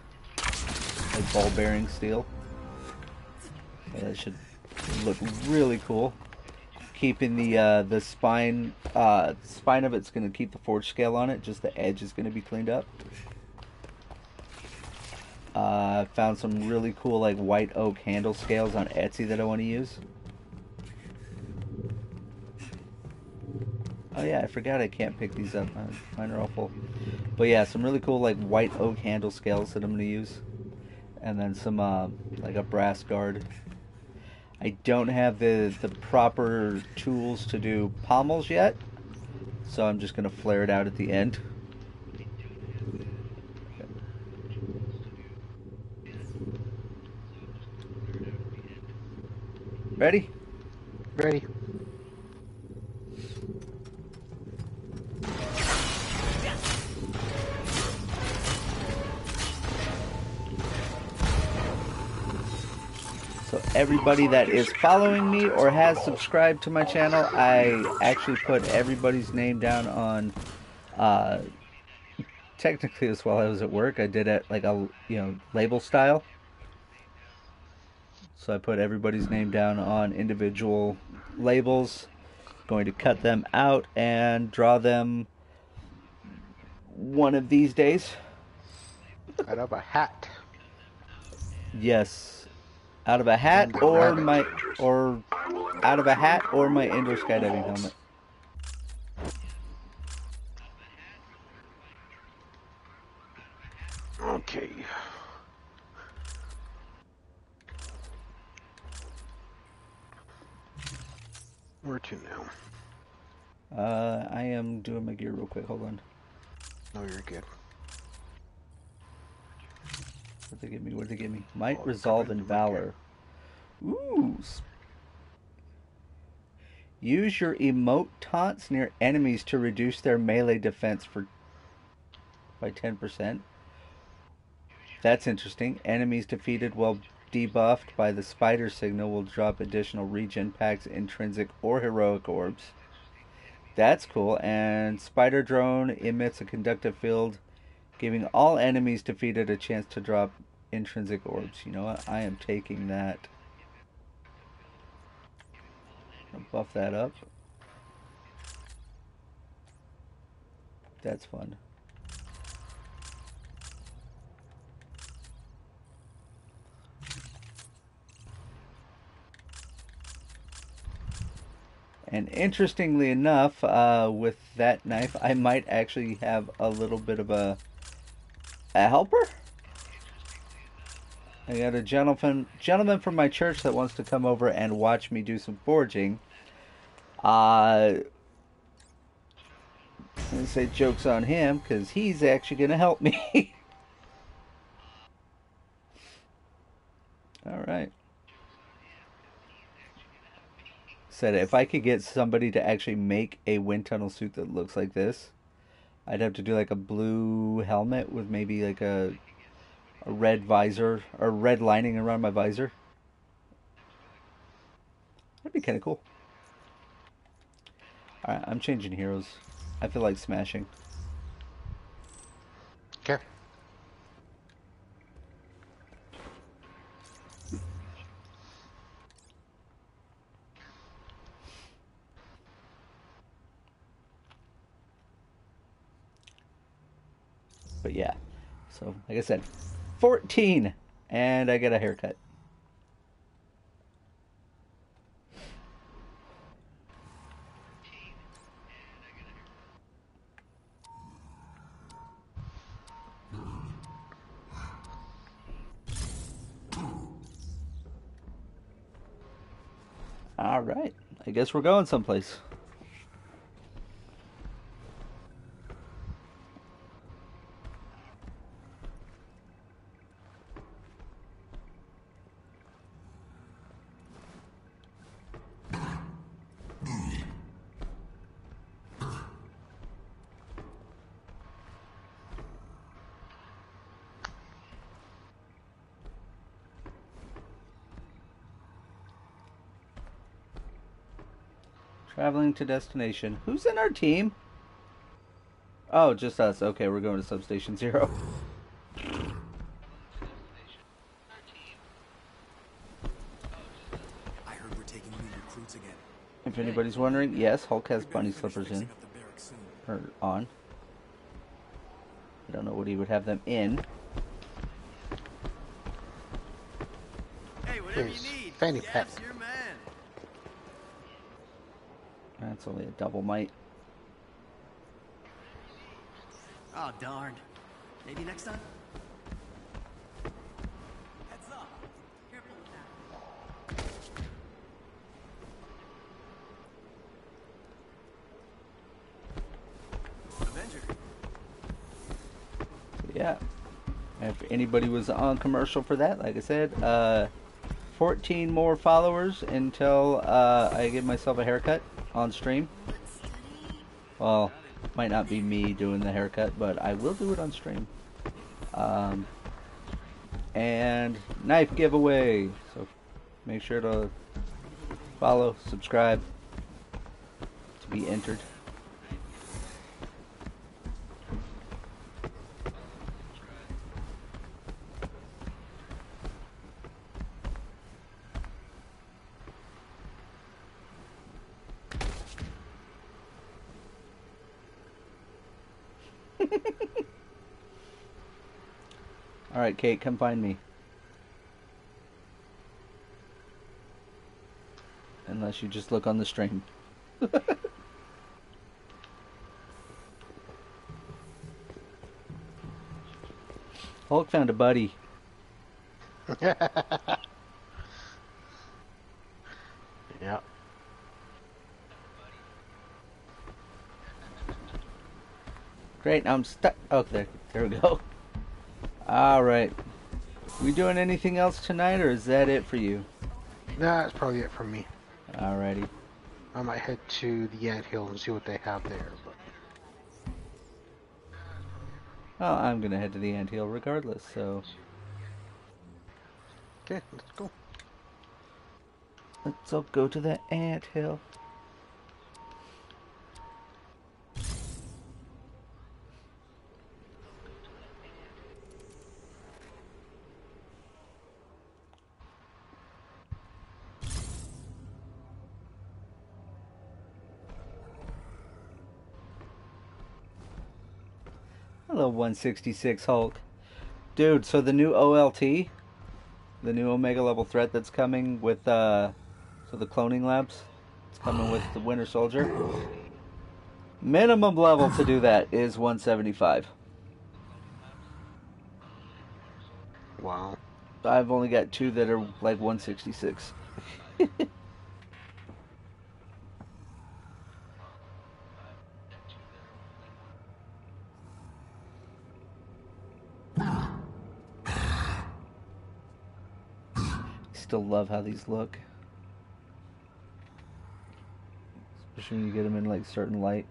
like ball bearing steel. Yeah, that should look really cool. Keeping the uh, the spine uh, spine of it's gonna keep the forge scale on it. Just the edge is gonna be cleaned up. Uh, found some really cool like white oak handle scales on Etsy that I want to use. Oh yeah, I forgot I can't pick these up. Mine are all. But yeah, some really cool like white oak handle scales that I'm gonna use, and then some uh, like a brass guard. I don't have the the proper tools to do pommels yet, so I'm just gonna flare it out at the end. Ready? Ready. So everybody that is following me or has subscribed to my channel, I actually put everybody's name down on. Uh, technically, as while I was at work, I did it like a you know label style. So I put everybody's name down on individual labels. Going to cut them out and draw them one of these days. Out of a hat. Yes. Out of a hat or my or out of a hat or my indoor skydiving helmet. Okay. Where to now? Uh, I am doing my gear real quick. Hold on. No, you're good. What they give me? What did they give me? Might, resolve, and valor. Ooh. Use your emote taunts near enemies to reduce their melee defense for by 10%. That's interesting. Enemies defeated while debuffed by the spider signal will drop additional regen packs, intrinsic or heroic orbs. That's cool. And spider drone emits a conductive field, giving all enemies defeated a chance to drop intrinsic orbs. You know what? I am taking that. Buff that up. That's fun. And interestingly enough, uh, with that knife, I might actually have a little bit of a a helper. I got a gentleman gentleman from my church that wants to come over and watch me do some forging. Uh, I say jokes on him because he's actually going to help me. [laughs] All right. Said if I could get somebody to actually make a wind tunnel suit that looks like this, I'd have to do like a blue helmet with maybe like a a red visor or red lining around my visor. That'd be kind of cool. All right, I'm changing heroes. I feel like smashing. Okay. But yeah, so like I said, 14, and I get a haircut. All right, I guess we're going someplace. To destination. Who's in our team? Oh, just us. Okay, we're going to Substation Zero. I heard we're taking new recruits again. If anybody's wondering, yes, Hulk has bunny slippers in. Or on. I don't know what he would have them in. Hey, whatever you need. fanny pack. your man. That's only a double might. Oh, darn. Maybe next time? Heads up. Careful with that. Avenger. Yeah. If anybody was on commercial for that, like I said, uh, 14 more followers until uh, I give myself a haircut on stream. Well, might not be me doing the haircut, but I will do it on stream. Um, and knife giveaway. So make sure to follow, subscribe to be entered. Kate, come find me. Unless you just look on the stream. [laughs] Hulk found a buddy. [laughs] yeah. Great, I'm stuck. Oh, there, there we go. All right. We doing anything else tonight, or is that it for you? Nah, that's probably it for me. Alrighty. I might head to the ant hill and see what they have there. But Oh, I'm gonna head to the ant hill regardless. So okay, let's go. let's all go to the anthill. Hello, 166 Hulk. Dude, so the new OLT, the new Omega level threat that's coming with, uh, so the cloning labs, it's coming with the Winter Soldier. Minimum level to do that is 175. Wow. I've only got two that are like 166. [laughs] Still love how these look. Especially when you get them in like certain light.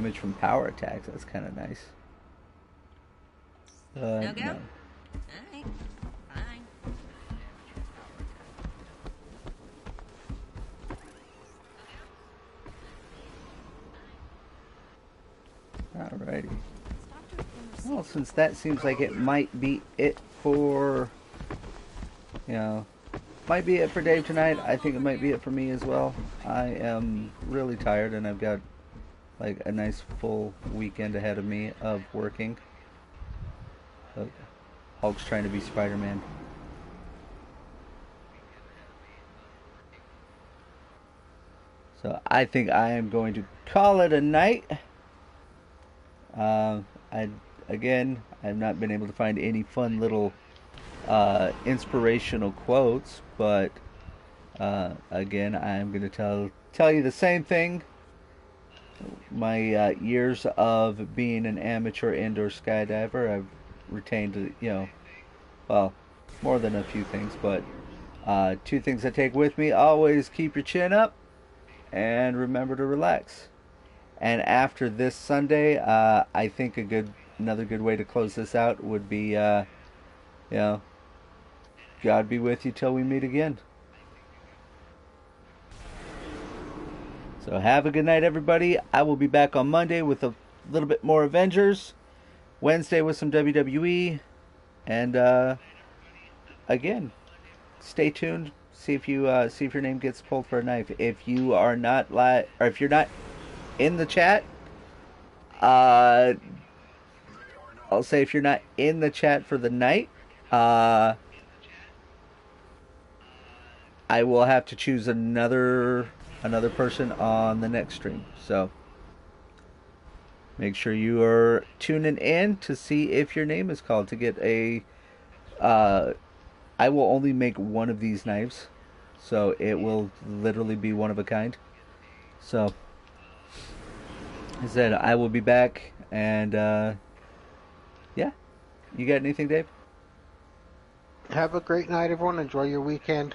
Damage from power attacks, that's kind of nice. Uh, No go? no. Alright. Fine. Alrighty. Well, since that seems like it might be it for, you know, might be it for Dave tonight. I think it might be it for me as well. I am really tired and I've got like a nice full weekend ahead of me of working. Hulk's trying to be Spider-Man. So I think I am going to call it a night. Um, I again, I've not been able to find any fun little uh, inspirational quotes, but uh, again, I'm going to tell tell you the same thing. My uh, years of being an amateur indoor skydiver, I've retained, you know, well, more than a few things, but uh, two things I take with me: always keep your chin up, and remember to relax. And after this Sunday, uh, I think a good another good way to close this out would be, uh, you know, God be with you till we meet again. So have a good night, everybody. I will be back on Monday with a little bit more Avengers. Wednesday with some WWE, and uh, again, stay tuned. See if you uh, see if your name gets pulled for a knife. If you are not li- or if you're not in the chat, uh, I'll say if you're not in the chat for the night, uh, I will have to choose another another person on the next stream. So make sure you are tuning in to see if your name is called to get a. Uh, I will only make one of these knives, so it will literally be one of a kind. So, I said I will be back, and uh, yeah, you got anything, Dave? Have a great night, everyone. Enjoy your weekend.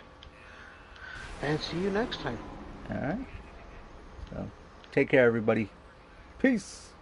And see you next time. All right. So, take care, everybody. Peace.